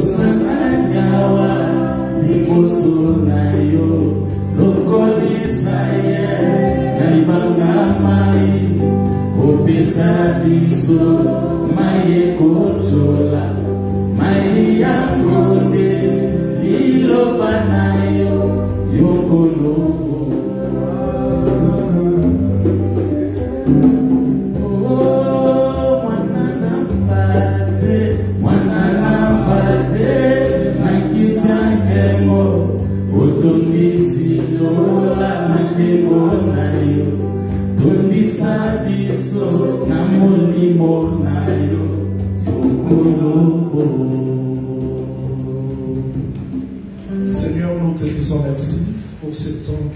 osananyawa liboso na yo. Lokolisa ye na libanga mai opesa biso mai ekotola mai yango nde liloba na yo yokolobo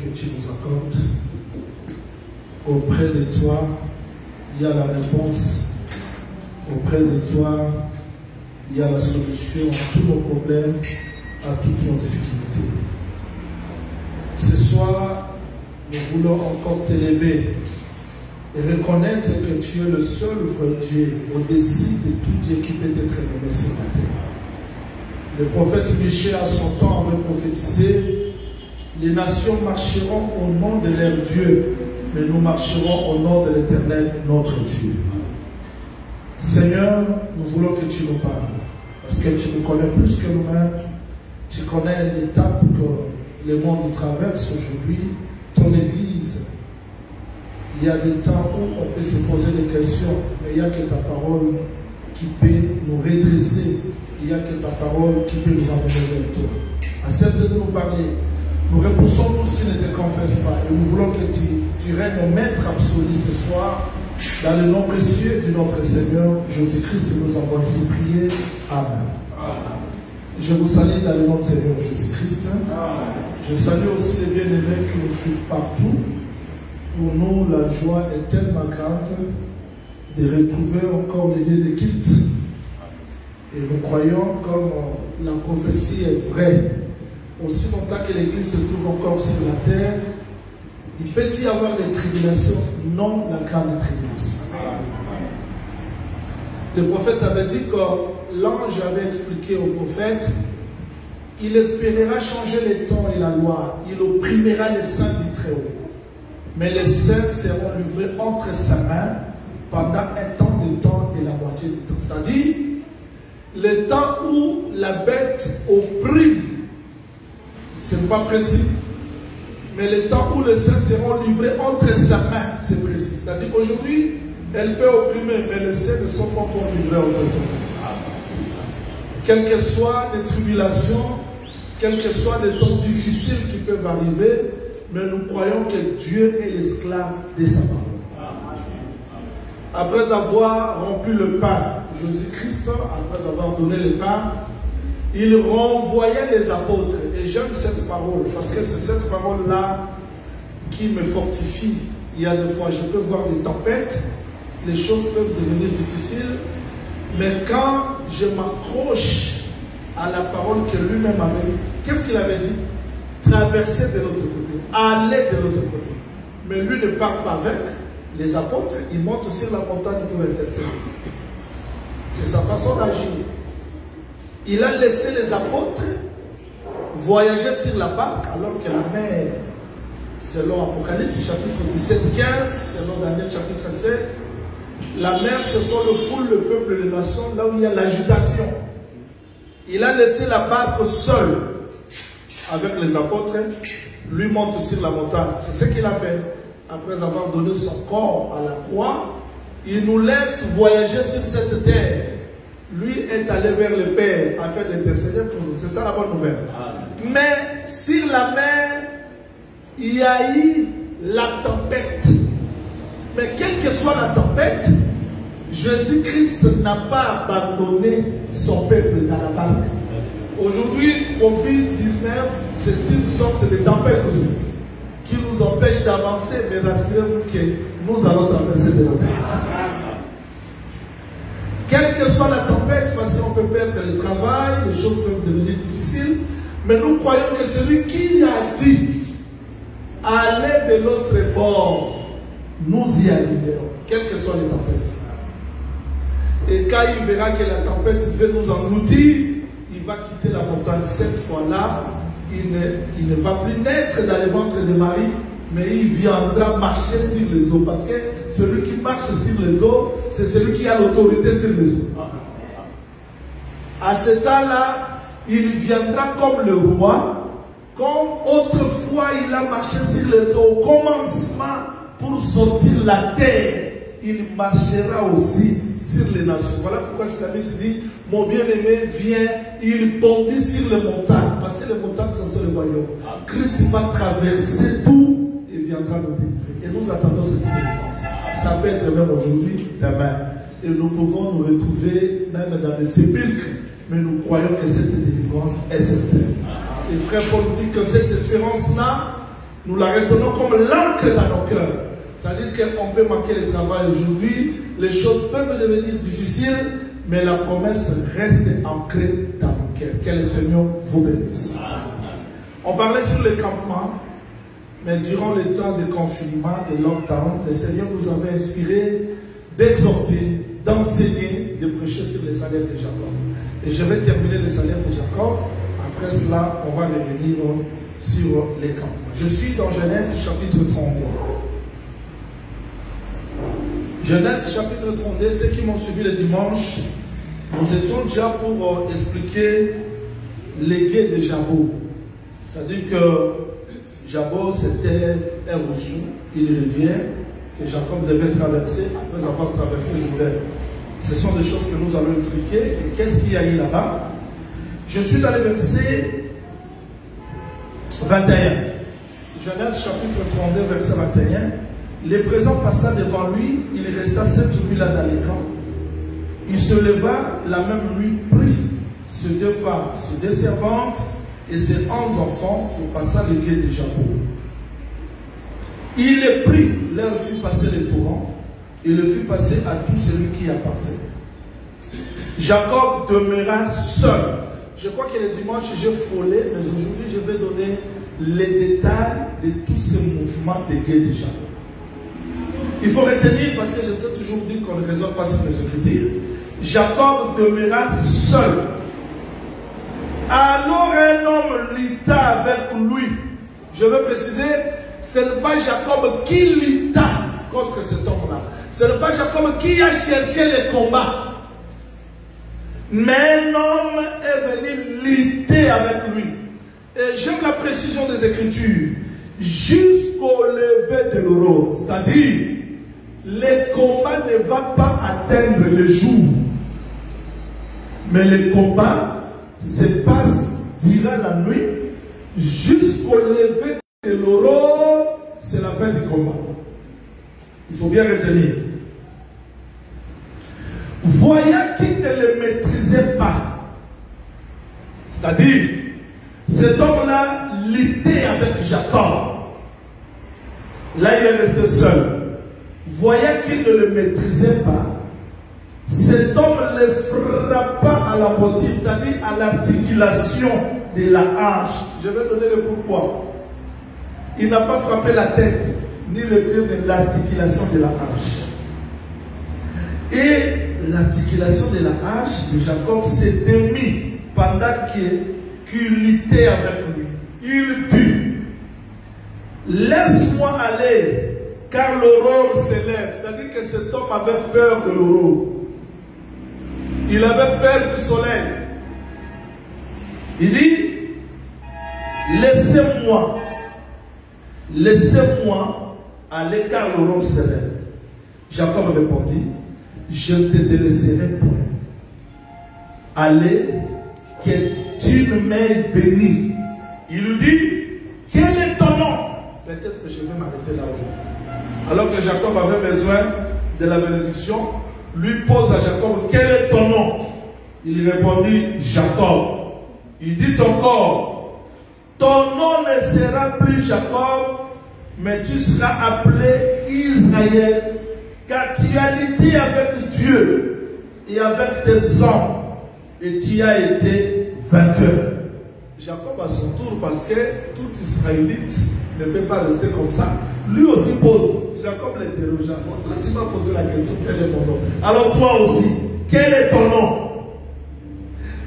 que tu nous accordes. Auprès de toi, il y a la réponse. Auprès de toi, il y a la solution à tous nos problèmes, à toutes nos difficultés. Ce soir, nous voulons encore t'élever et reconnaître que tu es le seul vrai Dieu au-dessus de tout Dieu qui peut être nommé la terre. Le prophète Michel, à son temps, avait prophétisé Les nations marcheront au nom de leur Dieu, mais nous marcherons au nom de l'Éternel, notre Dieu. Seigneur, nous voulons que tu nous parles, parce que tu nous connais plus que nous-mêmes. Tu connais l'étape que le monde traverse aujourd'hui, ton Église. Il y a des temps où on peut se poser des questions, mais il n'y a que ta parole qui peut nous redresser. Il n'y a que ta parole qui peut nous ramener vers toi. Accepte de nous parler. Nous repoussons tout ce qui ne te confesse pas et nous voulons que tu, tu règnes au maître absolu ce soir. Dans le nom précieux de notre Seigneur Jésus-Christ, nous avons ici prié. Amen. Je vous salue dans le nom du Seigneur Jésus-Christ. Je salue aussi les bien-aimés qui nous suivent partout. Pour nous, la joie est tellement grande de retrouver encore les lieux de culte. Et nous croyons, comme la prophétie est vraie, aussi longtemps que l'Église se trouve encore sur la terre, il peut y avoir des tribulations, non la grande tribulation. Le prophète avait dit que l'ange avait expliqué au prophète, il espérera changer les temps et la loi, il opprimera les saints du Très-Haut. Mais les saints seront livrés entre sa main pendant un temps de temps et la moitié du temps. C'est-à-dire, le temps où la bête opprime, ce n'est pas précis. Mais le temps où les saints seront livrés entre sa main, c'est précis. C'est-à-dire qu'aujourd'hui, elle peut opprimer, mais les saints ne sont pas encore livrés entre sa main. Quelles que soient les tribulations, quels que soient les temps difficiles qui peuvent arriver, mais nous croyons que Dieu est l'esclave de sa parole. Après avoir rompu le pain, Jésus-Christ, après avoir donné le pain, il renvoyait les apôtres. Et j'aime cette parole parce que c'est cette parole-là qui me fortifie. Il y a des fois, je peux voir des tempêtes, les choses peuvent devenir difficiles, mais quand je m'accroche à la parole que lui-même avait dit, qu'est-ce qu'il avait dit? Traverser de l'autre côté, aller de l'autre côté. Mais lui ne part pas avec les apôtres, il monte sur la montagne pour intercéder. C'est sa façon d'agir. Il a laissé les apôtres voyager sur la barque alors que la mer, selon Apocalypse chapitre 17, 15, selon Daniel chapitre 7, la mer ce sont le foule, le peuple, les nations, là où il y a l'agitation. Il a laissé la barque seule avec les apôtres, lui monte sur la montagne. C'est ce qu'il a fait. Après avoir donné son corps à la croix, il nous laisse voyager sur cette terre lui est allé vers le Père afin d'intercéder pour nous. C'est ça la bonne nouvelle. Mais sur la mer, il y a eu la tempête. Mais quelle que soit la tempête, Jésus-Christ n'a pas abandonné son peuple dans la barque. Aujourd'hui, Covid-19, c'est une sorte de tempête aussi qui nous empêche d'avancer, mais rassurez-vous que nous allons traverser de la terre. Quelle que soit la tempête, parce qu'on peut perdre le travail, les choses peuvent devenir difficiles, mais nous croyons que celui qui a dit allez de l'autre bord, nous y arriverons, quelles que soient les tempêtes. Et quand il verra que la tempête veut nous engloutir, il va quitter la montagne. Cette fois-là, il ne, il ne va plus naître dans le ventre de Marie, mais il viendra marcher sur les eaux. Parce que celui qui marche sur les eaux, c'est celui qui a l'autorité sur les eaux. À ce temps-là, il viendra comme le roi, comme autrefois il a marché sur les eaux. Au commencement, pour sortir la terre, il marchera aussi sur les nations. Voilà pourquoi Samuel dit, mon bien-aimé vient, il bondit sur les montagnes. Parce que les montagnes, sont les royaumes. Christ va traverser tout et viendra nous délivrer. Et nous attendons cette délivrance. Ça peut être même aujourd'hui, demain. Et nous pouvons nous retrouver même dans des sépulcres. Mais nous croyons que cette délivrance est certaine. Et frère Paul dit que cette espérance-là, nous la retenons comme l'encre dans nos cœurs. C'est-à-dire qu'on peut manquer le travail aujourd'hui, les choses peuvent devenir difficiles, mais la promesse reste ancrée dans nos cœurs. Que le Seigneur vous bénisse. On parlait sur le campement, mais durant le temps de confinement, de lockdown, le Seigneur nous avait inspiré d'exhorter, d'enseigner, de prêcher sur les salaires de Jacob. Et je vais terminer les salaires de Jacob. Après cela, on va revenir sur les campements. Je suis dans Genèse chapitre 32. Genèse chapitre 32, ceux qui m'ont suivi le dimanche, nous étions déjà pour expliquer les guets de Jabot. C'est-à-dire que Jabot, c'était un rousseau, il revient, que Jacob devait traverser après avoir traversé Jourdain. Ce sont des choses que nous allons expliquer. Et qu'est-ce qu'il y a eu là-bas? Je suis dans le verset 21. Genèse chapitre 32, verset 21. Les présents passa devant lui, il resta sept nuits là dans les camps. Il se leva la même nuit, prit ses deux femmes, ses deux servantes et ses onze enfants et passa le guet de Jabot. Il les prit, leur fit passer les torrents et le fit passer à tout celui qui appartenait. Jacob demeura seul. Je crois que le dimanche, j'ai frôlé, mais aujourd'hui, je vais donner les détails de tous ces mouvements de guet de Jacob. Il faut retenir, parce que je sais toujours dire qu'on ne raisonne pas sur les Écritures, Jacob demeura seul. Alors un homme lutta avec lui. Je veux préciser, ce n'est pas Jacob qui lutta contre cet homme-là. Ce n'est pas Jacob qui a cherché les combats. Mais un homme est venu lutter avec lui. Et j'aime la précision des Écritures. Jusqu'au lever de l'aurore. C'est-à-dire, le combat ne va pas atteindre le jour. Mais le combat se passe durant la nuit jusqu'au lever de l'aurore. C'est la fin du combat. Il faut bien retenir. Voyant qu'il ne le maîtrisait pas, c'est-à-dire, cet homme-là luttait avec Jacob. Là, il est resté seul. Voyant qu'il ne le maîtrisait pas, cet homme le frappa à la moitié, c'est-à-dire à, l'articulation de la hanche. Je vais donner le pourquoi. Il n'a pas frappé la tête, ni le pied, mais l'articulation de la hanche. Et l'articulation de la hanche de Jacob s'est démis pendant qu'il luttait avec lui. Il dit, laisse-moi aller, car l'aurore s'élève. C'est-à-dire que cet homme avait peur de l'aurore. Il avait peur du soleil. Il dit, laissez-moi, laissez-moi aller car l'aurore s'élève. Jacob répondit, je te délaisserai point. Allez, que tu m'aies béni. Il lui dit, quel est ton nom? Peut-être que je vais m'arrêter là aujourd'hui. Alors que Jacob avait besoin de la bénédiction, lui pose à Jacob, quel est ton nom? Il répondit, Jacob. Il dit encore, ton nom ne sera plus Jacob, mais tu seras appelé Israël, car tu as lutté avec Dieu et avec tes sang, et tu as été vainqueur. Jacob à son tour, parce que tout Israélite ne peut pas rester comme ça, lui aussi pose. Jacob déroge. Toi, tu m'as posé la question, quel est mon nom? Alors toi aussi, quel est ton nom?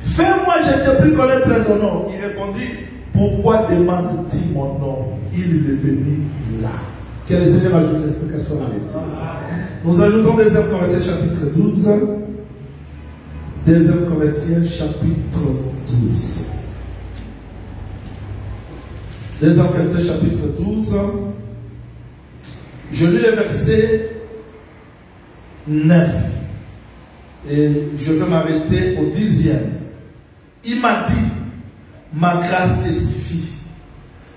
Fais-moi, je te prie, connaître ton nom. Il répondit, pourquoi demandes-tu mon nom? Il le bénit là. Que le Seigneur ajoute l'explication à l'étude. Nous ajoutons 2 Corinthiens chapitre 12. 2 Corinthiens chapitre 12. 2 Corinthiens chapitre 12. Je lis le verset 9. Et je vais m'arrêter au dixième. Il m'a dit, ma grâce te suffit.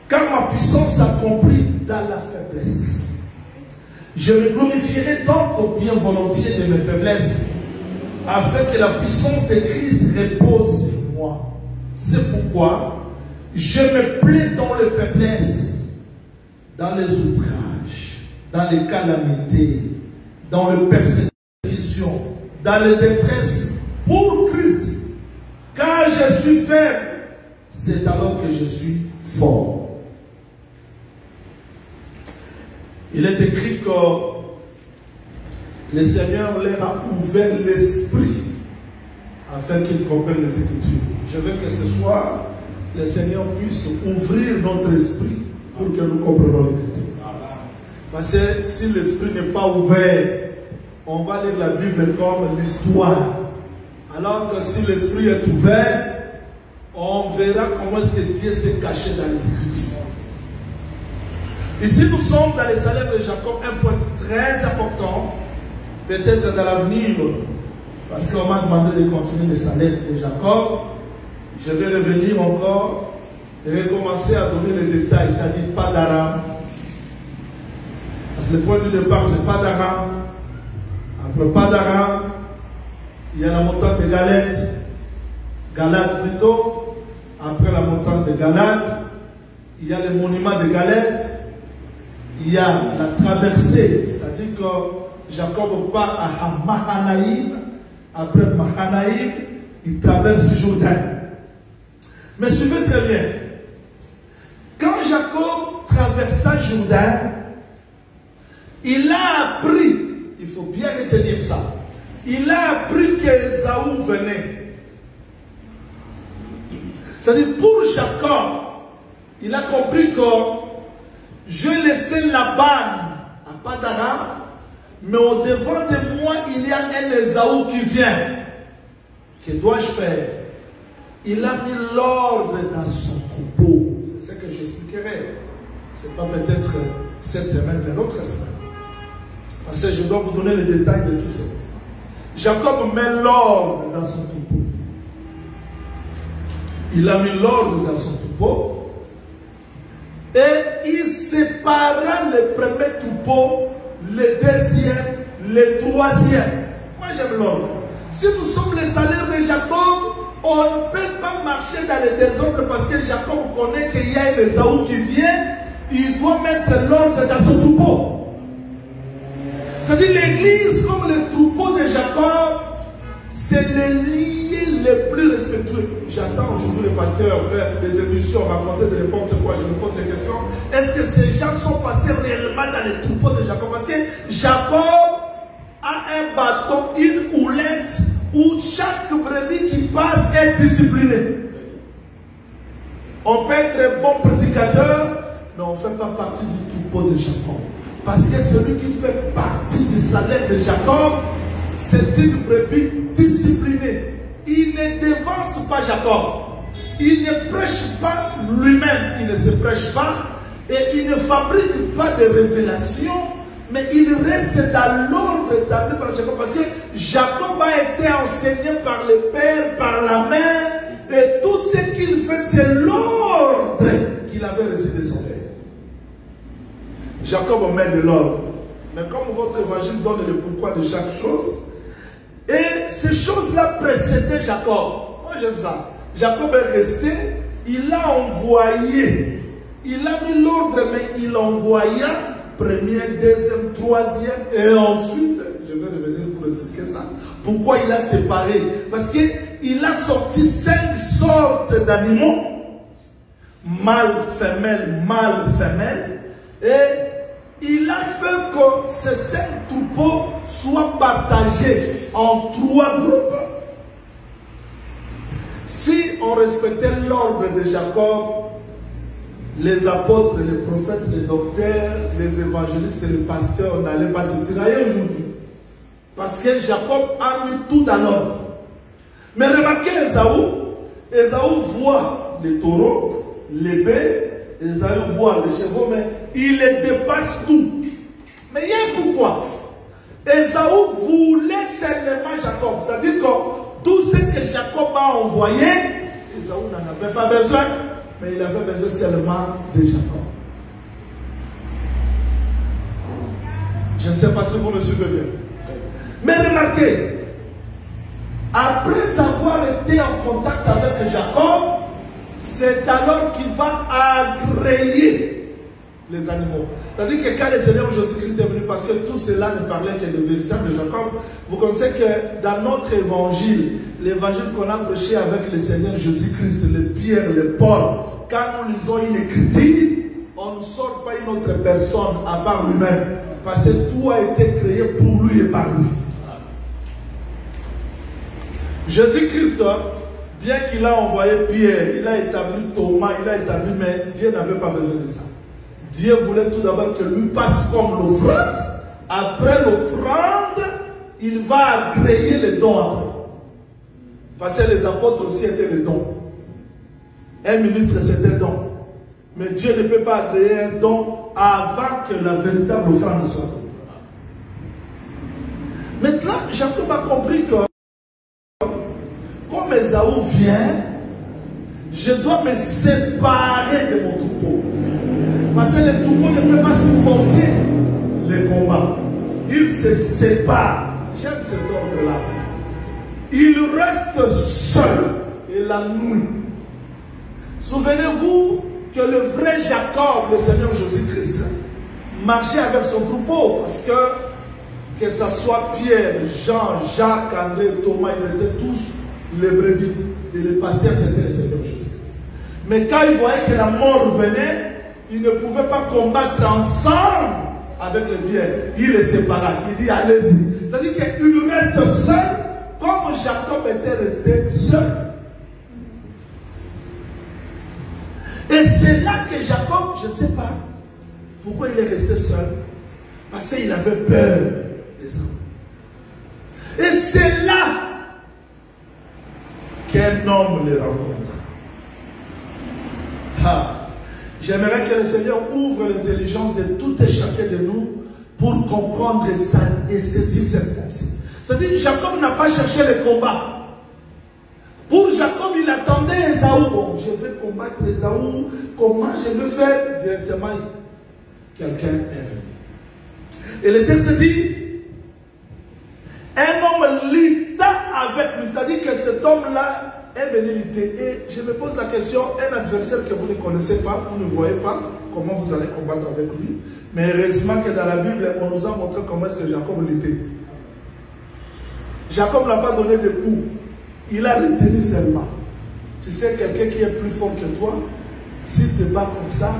Car ma puissance s'accomplit dans la faiblesse. Je me glorifierai donc au bien volontiers de mes faiblesses, afin que la puissance de Christ repose sur moi. C'est pourquoi je me plais dans les faiblesses, dans les outrages, dans les calamités, dans les persécutions, dans les détresses pour Christ. Car je suis faible, c'est alors que je suis fort. Il est écrit que le Seigneur leur a ouvert l'esprit afin qu'ils comprennent les Écritures. Je veux que ce soir, le Seigneur puisse ouvrir notre esprit pour que nous comprenions l'Écriture. Parce que si l'esprit n'est pas ouvert, on va lire la Bible comme l'histoire. Alors que si l'esprit est ouvert, on verra comment est-ce que Dieu s'est caché dans les Écritures. Ici, nous sommes dans les salaires de Jacob, un point très important, peut-être dans l'avenir, parce qu'on m'a demandé de continuer les salaires de Jacob. Je vais revenir encore et recommencer à donner les détails, c'est-à-dire pas d'Aram. Parce que le point de départ, c'est pas d'Aram. Après pas d'Aram, il y a la montagne de Galette, Galate plutôt. Après la montagne de Galate, il y a le monument de Galette il y a la traversée, c'est-à-dire que Jacob part à Mahanaïm, après Mahanaïm, il traverse Jourdain. Mais suivez très bien, quand Jacob traversa Jourdain, il a appris, il faut bien retenir ça, il a appris qu'Esaou venait. C'est-à-dire pour Jacob, il a compris que je laissais la banne à Padara, mais au devant de moi, il y a un Esaou qui vient. Que dois-je faire? Il a mis l'ordre dans son troupeau. C'est ce que j'expliquerai. Ce n'est pas peut-être cette semaine, mais l'autre semaine. Parce que je dois vous donner les détails de tout ça. Jacob met l'ordre dans son troupeau. Il a mis l'ordre dans son troupeau. Et il sépara le premier troupeau, le deuxième, le troisième. Moi j'aime l'ordre. Si nous sommes les salaires de Jacob, on ne peut pas marcher dans les désordres parce que Jacob connaît qu'il y a un Esaou qui vient, il doit mettre l'ordre dans ce troupeau. C'est-à-dire l'église comme le troupeau de Jacob, c'est le lié le plus respectueux. J'attends aujourd'hui le pasteur faire des émissions, raconter de n'importe quoi. Je me pose des questions. Est-ce que ces gens sont passés réellement dans les troupeaux de Jacob? Parce que Jacob a un bâton, une houlette où chaque brebis qui passe est discipliné. On peut être un bon prédicateur, mais on ne fait pas partie du troupeau de Jacob. Parce que celui qui fait partie du salaire de Jacob, c'est une brebis disciplinée. Il ne devance pas Jacob. Il ne prêche pas lui-même. Il ne se prêche pas. Et il ne fabrique pas de révélations. Mais il reste dans l'ordre établi par Jacob. Parce que Jacob a été enseigné par le père, par la mère. Et tout ce qu'il fait, c'est l'ordre qu'il avait reçu de son père. Jacob met de l'ordre. Mais comme votre évangile donne le pourquoi de chaque chose, et ces choses-là précédaient Jacob. Moi j'aime ça. Jacob est resté, il a envoyé. Il a mis l'ordre, mais il envoya premier, deuxième, troisième, et ensuite, je vais revenir pour expliquer ça. Pourquoi il a séparé? Parce qu'il a sorti cinq sortes d'animaux, mâle, femelle, mâle, femelle, et il a fait que ces cinq troupeaux soient partagés en trois groupes. Si on respectait l'ordre de Jacob, les apôtres, les prophètes, les docteurs, les évangélistes et les pasteurs n'allaient pas se tirailler aujourd'hui. Parce que Jacob a mis tout dans l'ordre. Mais remarquez Esaou, Esaou voit les taureaux, les baies, Esaou voit les chevaux, mais il les dépasse tout. Mais il y a pourquoi. Esaou voulait seulement Jacob. C'est-à-dire que tout ce que Jacob a envoyé, Esaou n'en avait pas besoin, mais il avait besoin seulement de Jacob. Je ne sais pas si vous me suivez bien. Mais remarquez, après avoir été en contact avec Jacob, c'est alors qu'il va agréer les animaux. C'est-à-dire que quand le Seigneur Jésus-Christ est venu, parce que tout cela ne parlait que de véritable Jacob, vous connaissez que dans notre évangile, l'évangile qu'on a prêché avec le Seigneur Jésus-Christ, les Pierre, les Paul, quand nous lisons une écriture, on ne sort pas une autre personne à part lui-même. Parce que tout a été créé pour lui et par lui. Jésus-Christ, bien qu'il a envoyé Pierre, il a établi Thomas, il a établi, mais Dieu n'avait pas besoin de ça. Dieu voulait tout d'abord que lui passe comme l'offrande. Après l'offrande, il va agréer les dons après. Parce que les apôtres aussi étaient les dons. Un ministre, c'était un don. Mais Dieu ne peut pas agréer un don avant que la véritable offrande soit. Maintenant, Jacob a compris que comme Esaou vient, je dois me séparer de mon troupeau. Parce que le troupeau ne peut pas supporter les combats. Il se sépare. J'aime cet ordre-là. Il reste seul et la nuit. Souvenez-vous que le vrai Jacob, le Seigneur Jésus-Christ, marchait avec son troupeau parce que que ce soit Pierre, Jean, Jacques, André, Thomas, ils étaient tous les brebis. Et les pasteurs, c'était le Seigneur Jésus-Christ. Mais quand ils voyaient que la mort venait, ils ne pouvaient pas combattre ensemble avec les biens. Il les sépara. Il dit, allez-y. C'est-à-dire qu'il reste seul, comme Jacob était resté seul. Et c'est là que Jacob, je ne sais pas pourquoi il est resté seul. Parce qu'il avait peur des hommes. Et c'est là qu'un homme les rencontre. Ah. J'aimerais que le Seigneur ouvre l'intelligence de tout et chacun de nous pour comprendre ça et saisir cette pensée. C'est-à-dire Jacob n'a pas cherché le combat. Pour Jacob, il attendait Esaou. Bon, je vais combattre Esaou. Comment je vais faire? Directement, quelqu'un est venu. Et le texte dit, un homme lutta avec lui. C'est-à-dire que cet homme-là est venu lutter. Et je me pose la question, un adversaire que vous ne connaissez pas, vous ne voyez pas, comment vous allez combattre avec lui? Mais heureusement que dans la Bible, on nous a montré comment c'est Jacob luttait. Jacob n'a pas donné de coups. Il a retenu seulement. Tu sais, quelqu'un qui est plus fort que toi, s'il te bat comme ça,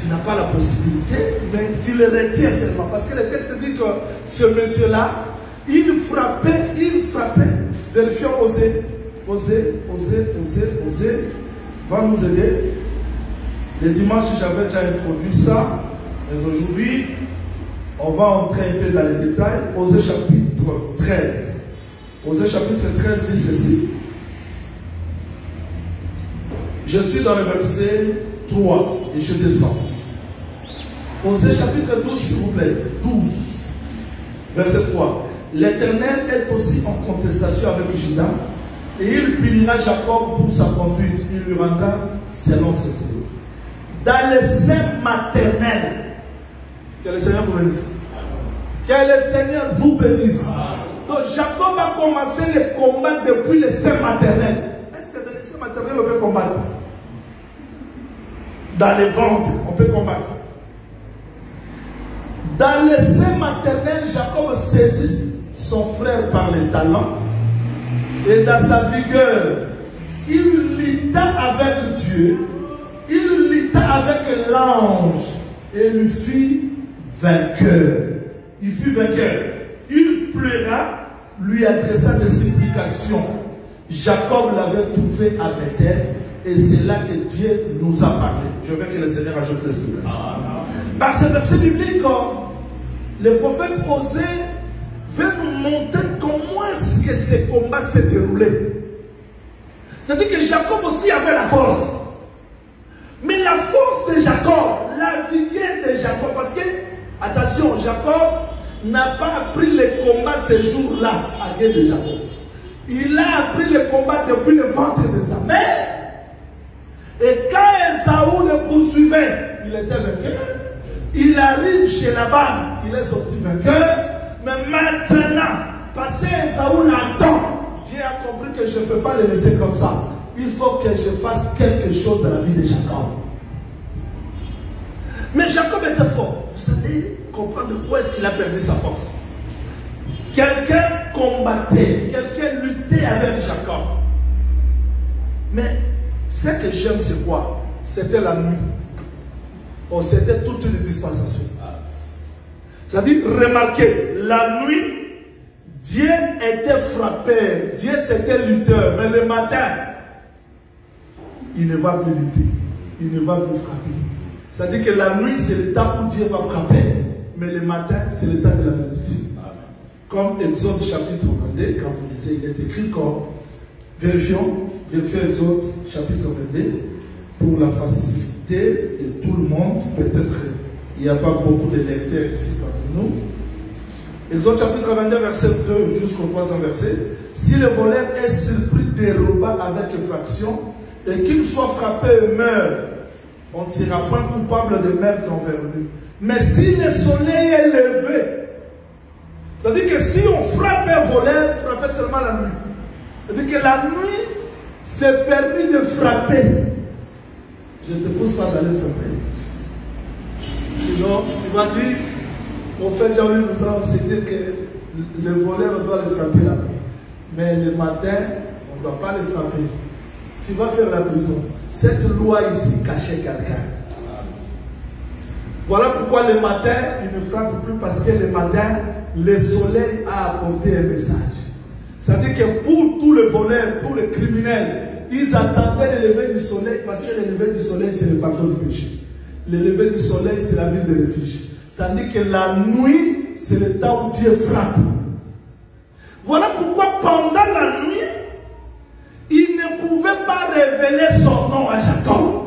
tu n'as pas la possibilité, mais tu le retiens seulement. Parce que le texte dit que ce monsieur-là, il frappait, il frappait. Vérifions Osée. Osée, Osée, Osée, Osée. Va nous aider. Le dimanche, j'avais déjà introduit ça. Mais aujourd'hui, on va entrer un peu dans les détails. Osée chapitre 13. Osée chapitre 13 dit ceci. Je suis dans le verset 3 et je descends. Osée chapitre 12, s'il vous plaît. 12. Verset 3. L'Éternel est aussi en contestation avec Judas et il punira Jacob pour sa conduite. Il lui rendra selon ses œuvres. Dans le sein maternel, que le Seigneur vous bénisse. Que le Seigneur vous bénisse. Donc Jacob a commencé le combat depuis le sein maternel. Est-ce que dans le sein maternel on peut combattre? Dans les ventres, on peut combattre. Dans le sein maternel, Jacob saisit son frère par les talons et dans sa vigueur, il lutta avec Dieu, il lutta avec l'ange et lui fit vainqueur. Il fut vainqueur. Il pleura, lui adressa des supplications. Jacob l'avait trouvé à Bethel et c'est là que Dieu nous a parlé. Je veux que le Seigneur ajoute l'explication. Par ce verset biblique, le prophète Osée nous montrer comment est-ce que ce combat s'est déroulé. C'est-à-dire que Jacob aussi avait la force. Mais la force de Jacob, la vigueur de Jacob, parce que, attention, Jacob n'a pas appris le combat ce jour-là à guerre de Jacob. Il a appris le combat depuis le ventre de sa mère. Et quand Esaou le poursuivait, il était vainqueur. Il arrive chez Laban, il est sorti vainqueur. Mais maintenant, parce que Esaou l'attend, Dieu a compris que je ne peux pas le laisser comme ça. Il faut que je fasse quelque chose dans la vie de Jacob. Mais Jacob était fort. Vous allez comprendre où est-ce qu'il a perdu sa force. Quelqu'un combattait, quelqu'un luttait avec Jacob. Mais ce que j'aime, c'est quoi? C'était la nuit. Oh, c'était toute une dispensation. C'est-à-dire, remarquez, la nuit, Dieu était frappé, Dieu c'était lutteur, mais le matin, il ne va plus lutter, il ne va plus frapper. C'est-à-dire que la nuit, c'est le temps où Dieu va frapper, mais le matin, c'est le temps de la bénédiction. Comme Exode chapitre 22, quand vous lisez, il est écrit comme, vérifions, vérifions Exode chapitre 22, pour la facilité de tout le monde, peut-être il n'y a pas beaucoup de lecteurs ici parmi nous. Exode chapitre 22, verset 2 jusqu'au troisième verset. Si le voleur est surpris des repas avec effraction, et qu'il soit frappé et meurt, on ne sera point coupable de meurtre envers lui. Mais si le soleil est levé, c'est-à-dire que si on frappe un voleur, frapper seulement la nuit. C'est-à-dire que la nuit, c'est permis de frapper. Je ne te pousse pas d'aller frapper. Tu dire, au fait, j'ai nous a enseigné que le voleur doit le frapper la nuit. Mais le matin, on ne doit pas le frapper. Tu vas faire la prison. Cette loi ici cachait quelqu'un. Voilà pourquoi le matin, il ne frappe plus parce que le matin, le soleil a apporté un message. C'est-à-dire que pour tous les voleurs, pour les criminels, ils attendaient le lever du soleil parce que le lever du soleil, c'est le pardon du péché. Le lever du soleil, c'est la ville de refuge. Tandis que la nuit, c'est le temps où Dieu frappe. Voilà pourquoi pendant la nuit, il ne pouvait pas révéler son nom à Jacob.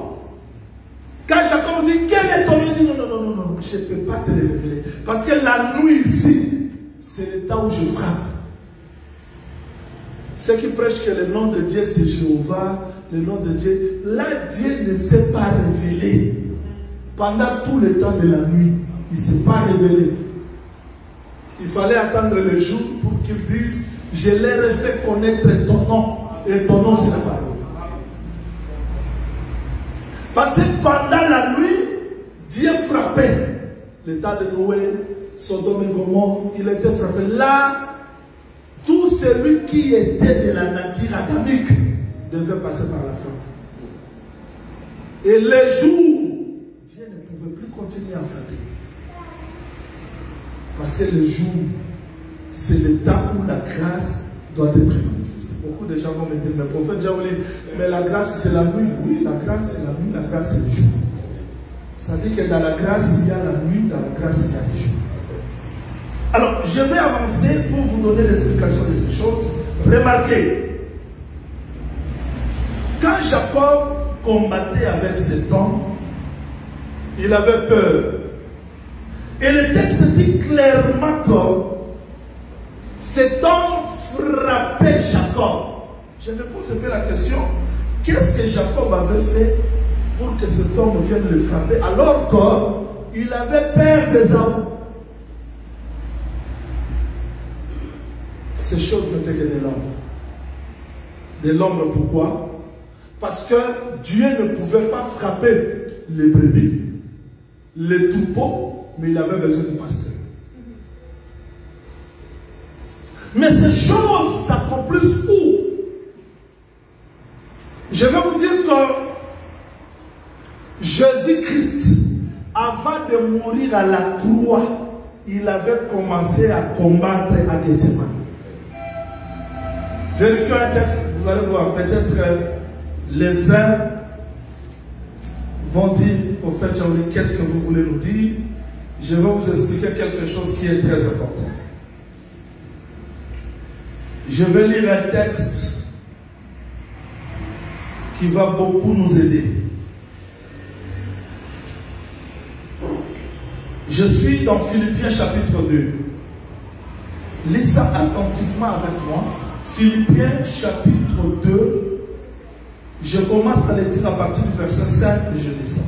Quand Jacob dit, quel est ton nom? Il dit, non, non, non, non, non, je ne peux pas te le révéler. Parce que la nuit ici, c'est le temps où je frappe. Ceux qui prêchent que le nom de Dieu c'est Jéhovah, le nom de Dieu, là Dieu ne s'est pas révélé. Pendant tout le temps de la nuit, il ne s'est pas révélé. Il fallait attendre le jour pour qu'il dise, je leur ai fait connaître ton nom. Et ton nom c'est la parole. Parce que pendant la nuit, Dieu frappait l'état de Noé, Sodome et Gomorre, il était frappé. Là, tout celui qui était de la nature adamique devait passer par la frappe. Et les jours, ne pouvait plus continuer à frapper. Parce que le jour, c'est le temps où la grâce doit être manifestée. Beaucoup de gens vont me dire, mais prophète Jaouli, mais la grâce c'est la nuit. Oui, la grâce c'est la nuit, la grâce c'est le jour. Ça dit que dans la grâce, il y a la nuit, dans la grâce, il y a le jour. Alors, je vais avancer pour vous donner l'explication de ces choses. Remarquez, quand Jacob combattait avec cet homme, il avait peur. Et le texte dit clairement que cet homme frappait Jacob. Je me pose un la question, qu'est-ce que Jacob avait fait pour que cet homme vienne le frapper alors qu'il avait peur des hommes? Ces choses n'étaient que de l'ombre. De l'ombre pourquoi? Parce que Dieu ne pouvait pas frapper les brebis, les troupeaux, mais il avait besoin du pasteur. Mais ces choses s'accomplissent où? Je vais vous dire que Jésus-Christ, avant de mourir à la croix, il avait commencé à combattre à Gethsemane. Vérifions un texte vous allez voir, peut-être euh, les uns vont dire, prophète Jean-Louis, qu'est-ce que vous voulez nous dire? Je vais vous expliquer quelque chose qui est très important. Je vais lire un texte qui va beaucoup nous aider. Je suis dans Philippiens chapitre 2. Lis ça attentivement avec moi. Philippiens chapitre 2. Je commence à le dire à partir du verset 5 et je descends.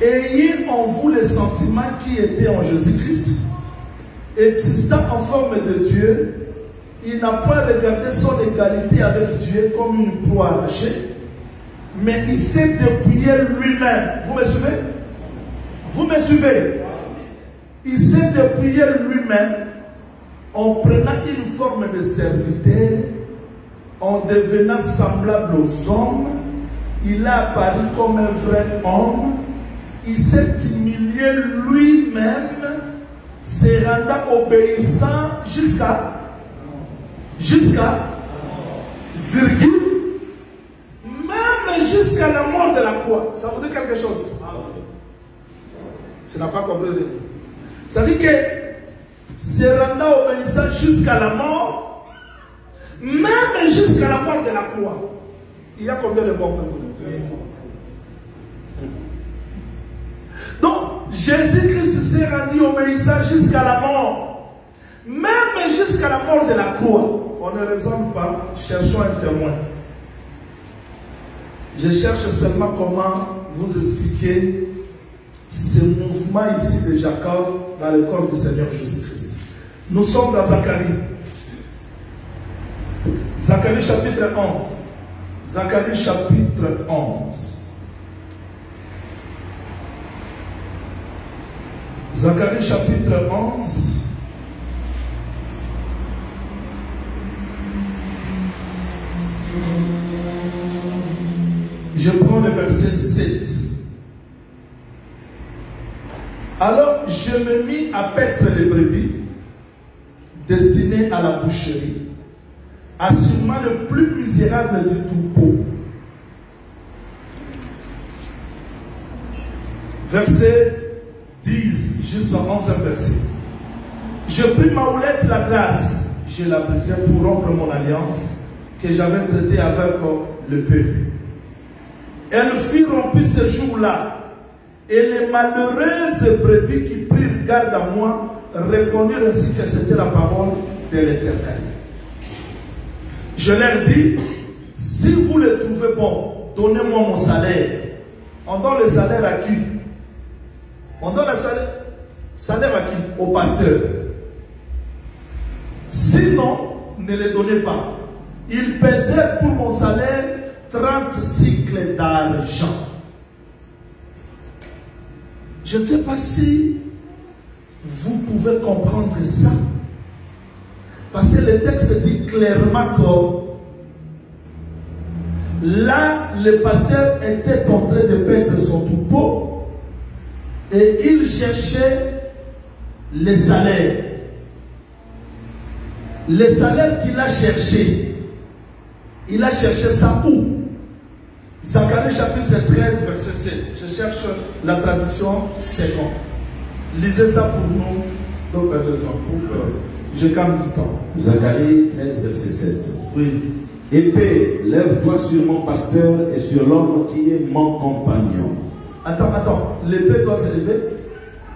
Ayez en vous les sentiments qui étaient en Jésus-Christ. Existant en forme de Dieu, il n'a pas regardé son égalité avec Dieu comme une proie arrachée, mais il s'est dépouillé lui-même. Vous me suivez? Vous me suivez? Il s'est dépouillé lui-même en prenant une forme de serviteur, en devenant semblable aux hommes. Il a apparu comme un vrai homme. Il s'est humilié lui-même, se rendant obéissant jusqu'à jusqu'à virgule, même jusqu'à la mort de la croix. Ça vous dit quelque chose Tu n'as pas compris. Ça veut dire que se rendant obéissant jusqu'à la mort, même jusqu'à la mort de la croix. Il y a combien de morts Donc, Jésus-Christ s'est rendu obéissant jusqu'à la mort, même jusqu'à la mort de la croix. On ne raisonne pas, cherchons un témoin. Je cherche seulement comment vous expliquer ce mouvement ici de Jacob dans le corps du Seigneur Jésus-Christ. Nous sommes dans Zacharie. Zacharie chapitre 11. Zacharie chapitre 11. Zacharie chapitre 11. Je prends le verset 7. Alors je me mis à paître les brebis destinées à la boucherie, assumant le plus misérable du troupeau. Verset 10 jusqu'à 11 verset. Je pris ma houlette la grâce, je la brisai pour rompre mon alliance que j'avais traitée avec le peuple. Elle fit rompue ce jour-là. Et les malheureuses brebis qui prirent garde à moi reconnurent ainsi que c'était la parole de l'Éternel. Je leur dis, si vous le trouvez bon, donnez-moi mon salaire. On donne le salaire à qui? On donne le salaire, à qui? Au pasteur. Sinon, ne le donnez pas. Il pesait pour mon salaire 30 cycles d'argent. Je ne sais pas si vous pouvez comprendre ça. Parce que le texte dit clairement que là, le pasteur était en train de perdre son troupeau et il cherchait les salaires. Les salaires qu'il a cherché, il a cherché ça où? Zacharie chapitre 13, verset 7. Je cherche la traduction seconde. Lisez ça pour nous, besoins, pour que je gagne du temps. Zacharie 13, verset 7. Oui. Épée, lève-toi sur mon pasteur et sur l'homme qui est mon compagnon. Attends, attends. L'épée doit se lever?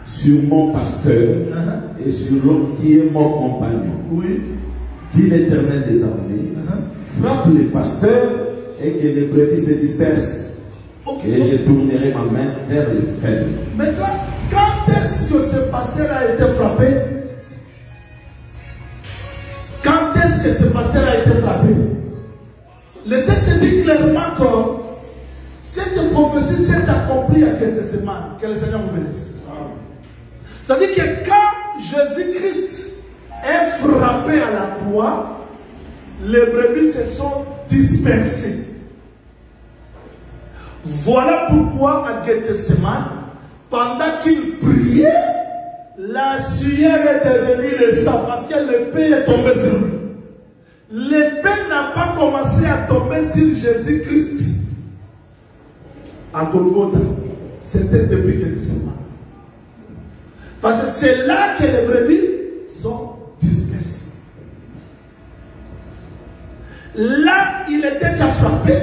Sur mon pasteur Uh-huh. et sur l'homme qui est mon compagnon. Oui. Dit l'Éternel des armées. Uh-huh. Frappe les pasteurs et que les brebis se dispersent. Et je tournerai ma main vers les faibles. Maintenant, quand est-ce que ce pasteur a été frappé? Est-ce que ce pasteur a été frappé? Le texte dit clairement que cette prophétie s'est accomplie à Gethsemane. Que le Seigneur vous bénisse. C'est-à-dire que quand Jésus-Christ est frappé à la croix, les brebis se sont dispersées. Voilà pourquoi à Gethsemane, pendant qu'il priait, la sueur est devenue le sang parce que l'épée est tombée sur lui. L'épée n'a pas commencé à tomber sur Jésus-Christ à Golgotha. C'était depuis Gethsemane. Parce que c'est là que les brebis sont dispersées. Là, il était déjà frappé.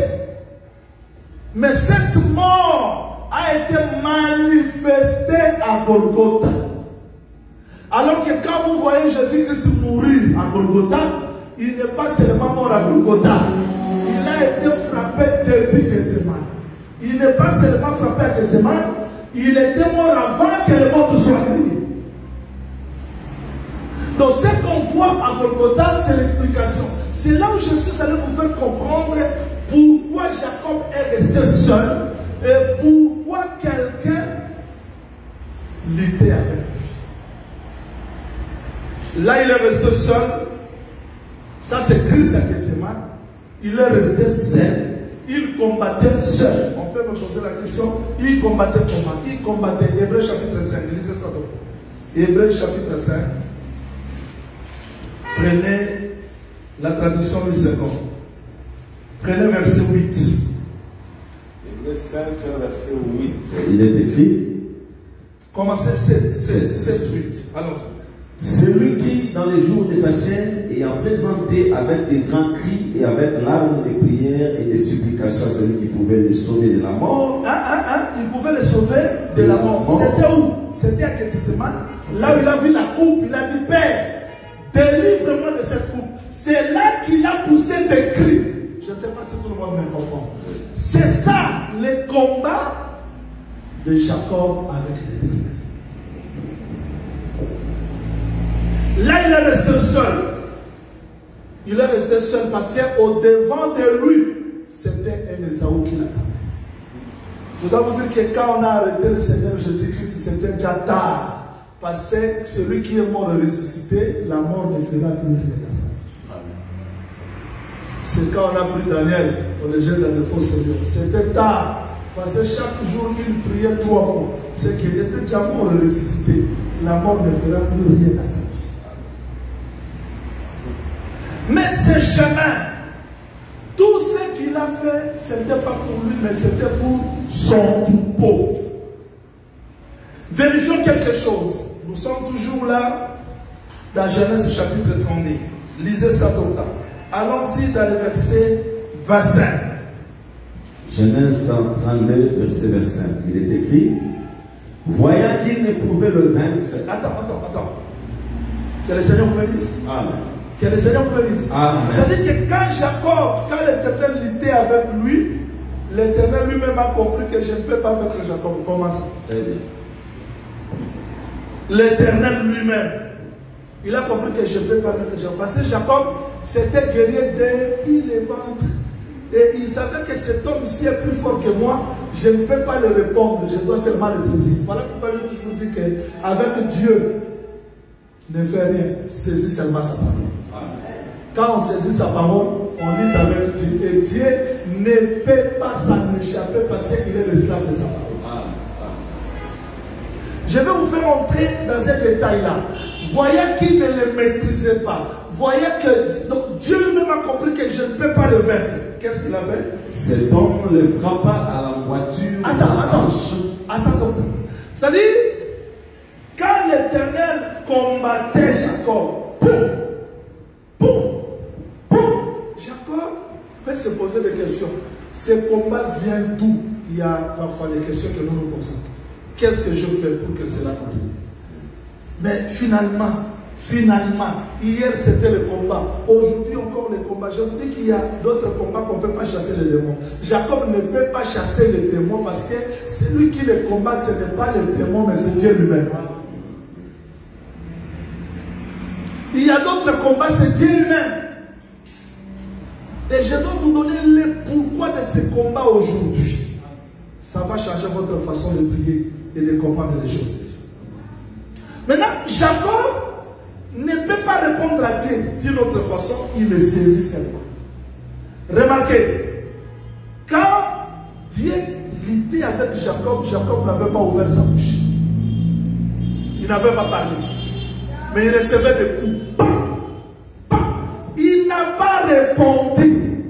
Mais cette mort a été manifestée à Golgotha. Alors que quand vous voyez Jésus-Christ mourir à Golgotha, il n'est pas seulement mort à Golgotha. Il a été frappé depuis Gethsemane. Il n'est pas seulement frappé à Gethsemane, il était mort avant que le monde soit créé. Donc ce qu'on voit à Golgotha, c'est l'explication. C'est là où Jésus allait vous faire comprendre pourquoi Jacob est resté seul et pourquoi quelqu'un l'était avec lui. Là, il est resté seul. Ça, c'est Christ à Gethsemane. Il est resté seul. Il combattait seul. On peut me poser la question. Il combattait comment? Il combattait. Hébreu chapitre 5. Lisez ça donc. Hébreu chapitre 5. Prenez la traduction du second. Prenez verset 8. Hébreu 5, verset 8. Il est écrit Commencez 7, 7, 7, 8. Allons-y. Celui qui, dans les jours de sa chair, ayant présenté avec des grands cris et avec larmes des prières et des supplications à celui qui pouvait le sauver de la mort, Hein, hein, hein, il pouvait le sauver de la mort. C'était où? C'était à Gethsemane. Là où il a vu la coupe, il a dit Père, délivre-moi de cette coupe. C'est là qu'il a poussé des cris. Je ne sais pas si tout le monde me comprend. C'est ça le combat de Jacob avec l'éternel. Là, il est resté seul. Il est resté seul parce qu'au devant de lui, c'était un Esaü qui l'attendait. Je dois vous dire que quand on a arrêté le Seigneur Jésus-Christ, c'était déjà tard. Parce que celui qui est mort et ressuscité, la mort ne fera plus rien à ça. C'est quand on a pris Daniel, on le jette dans le faux Seigneur. C'était tard. Parce que chaque jour, il priait trois fois. C'est qu'il était déjà mort et ressuscité. La mort ne fera plus rien à vie. Mais ce chemin, tout ce qu'il a fait, ce n'était pas pour lui, mais c'était pour son troupeau. Vérifions quelque chose. Nous sommes toujours là dans Genèse chapitre 31. Lisez ça total. Allons-y dans le verset 25. Genèse 32, verset 25, il est écrit Voyant qu'il ne pouvait le vaincre, Attends, attends, attends. Que le Seigneur vous bénisse. Amen. Que le Seigneur vous bénisse. C'est-à-dire que quand Jacob, quand l'éternel était avec lui, l'éternel lui-même a compris que je ne peux pas vaincre Jacob. Comment ça bien. L'éternel lui-même, il a compris que je ne peux pas vaincre Jacob. Parce que Jacob, c'était guerrier depuis le ventre. Et il savait que cet homme ici est plus fort que moi. Je ne peux pas le répondre. Je dois seulement le saisir. Voilà pourquoi je toujours dis qu'avec Dieu, ne fais rien. Saisis seulement sa parole. Quand on saisit sa parole, on lit avec Dieu. Et Dieu ne peut pas s'en échapper parce qu'il est l'esclave de sa parole. Je vais vous faire entrer dans un détail là. Voyez qu'il ne le maîtrisait pas. Voyez que donc, Dieu lui-même a compris que je ne peux pas le vaincre. Qu'est-ce qu'il a fait? Cet homme le frappa à la voiture. Attends, attends. Attends, attends. C'est-à-dire, quand l'éternel combattait Jacob, boum, boum, boum, Jacob peut se poser des questions. Ce combat vient d'où? Il y a parfois des questions que nous nous posons. Qu'est-ce que je fais pour que cela arrive? Mais finalement, finalement, hier c'était le combat. Aujourd'hui encore le combat. Je vous dis qu'il y a d'autres combats qu'on ne peut pas chasser les démons. Jacob ne peut pas chasser les démons parce que celui qui les combat, ce n'est pas les démons, mais c'est Dieu lui-même. Il y a d'autres combats, c'est Dieu lui-même. Et je dois vous donner le pourquoi de ces combats aujourd'hui. Ça va changer votre façon de prier et de comprendre les choses. Maintenant, Jacob ne peut pas répondre à Dieu d'une autre façon, il le saisit seulement. Remarquez, quand Dieu luttait avec Jacob, Jacob n'avait pas ouvert sa bouche. Il n'avait pas parlé mais il recevait des coups. Il n'a pas répondu.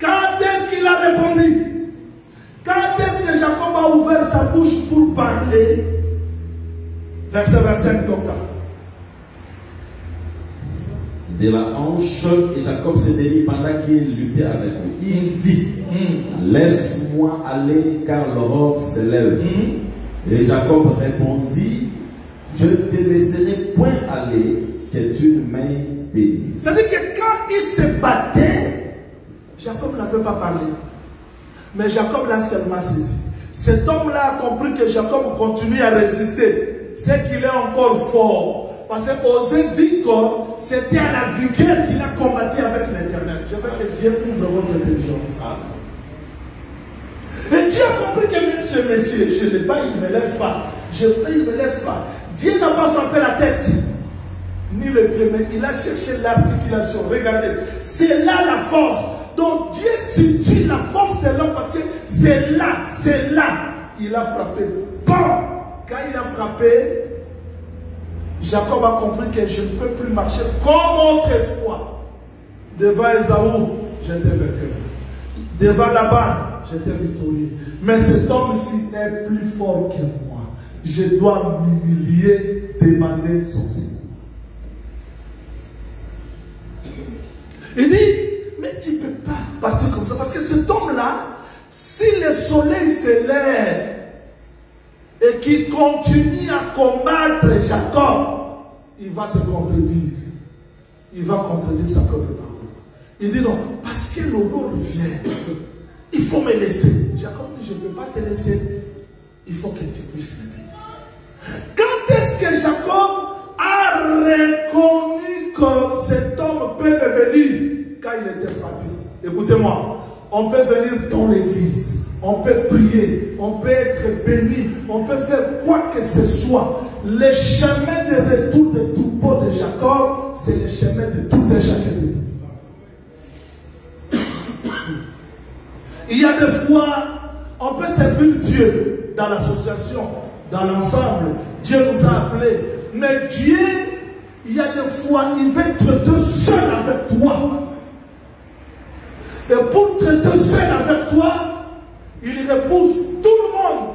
Quand est-ce qu'il a répondu? Quand est-ce que Jacob a ouvert sa bouche pour parler? Verset 25 d'Octa. De la hanche, et Jacob se délie pendant qu'il luttait avec lui. Il dit. Hmm. Laisse-moi aller, car l'aurore s'élève. Hmm. Et Jacob répondit je ne te laisserai point aller, qui est une main bénie. C'est-à-dire que quand il se battait, Jacob n'avait pas parlé. Mais Jacob l'a seulement saisi. Cet homme-là a compris que Jacob continue à résister. C'est qu'il est encore fort. Parce que dit que c'était à la vigueur qu'il a combattu avec l'éternel. Je veux que Dieu ouvre votre intelligence. Et Dieu a compris que même ce monsieur, je ne l'ai pas, il ne me laisse pas. Je il ne me laisse pas. Dieu n'a pas frappé la tête, ni le pied, mais il a cherché l'articulation. Regardez, c'est là la force. Donc Dieu situe la force de l'homme parce que c'est là, c'est là. Il a frappé. Bon, quand il a frappé, Jacob a compris que je ne peux plus marcher comme autrefois. Devant Esaou, j'étais vainqueur. Devant Laban, j'étais victorieux. Mais cet homme ici est plus fort que moi. Je dois m'humilier, demander son Seigneur. Il dit, mais tu ne peux pas partir comme ça. Parce que cet homme-là, si le soleil se lève et qu'il continue à combattre Jacob, il va se contredire. Il va contredire sa propre parole. Il dit non, parce que l'aurore vient, il faut me laisser. Jacob dit, je ne peux pas te laisser. Il faut que tu puisses m'aimer. Quand est-ce que Jacob a reconnu que cet homme peut me bénir quand il était frappé Écoutez-moi, on peut venir dans l'église, on peut prier, on peut être béni, on peut faire quoi que ce soit. Le chemin de retour de troupeau de Jacob, c'est le chemin de tout de chacun de nous. Il y a des fois, on peut servir Dieu dans l'association, dans l'ensemble. Dieu nous a appelés. Mais Dieu, il y a des fois, il veut traiter seul avec toi. Et pour traiter seul avec toi, il repousse tout le monde.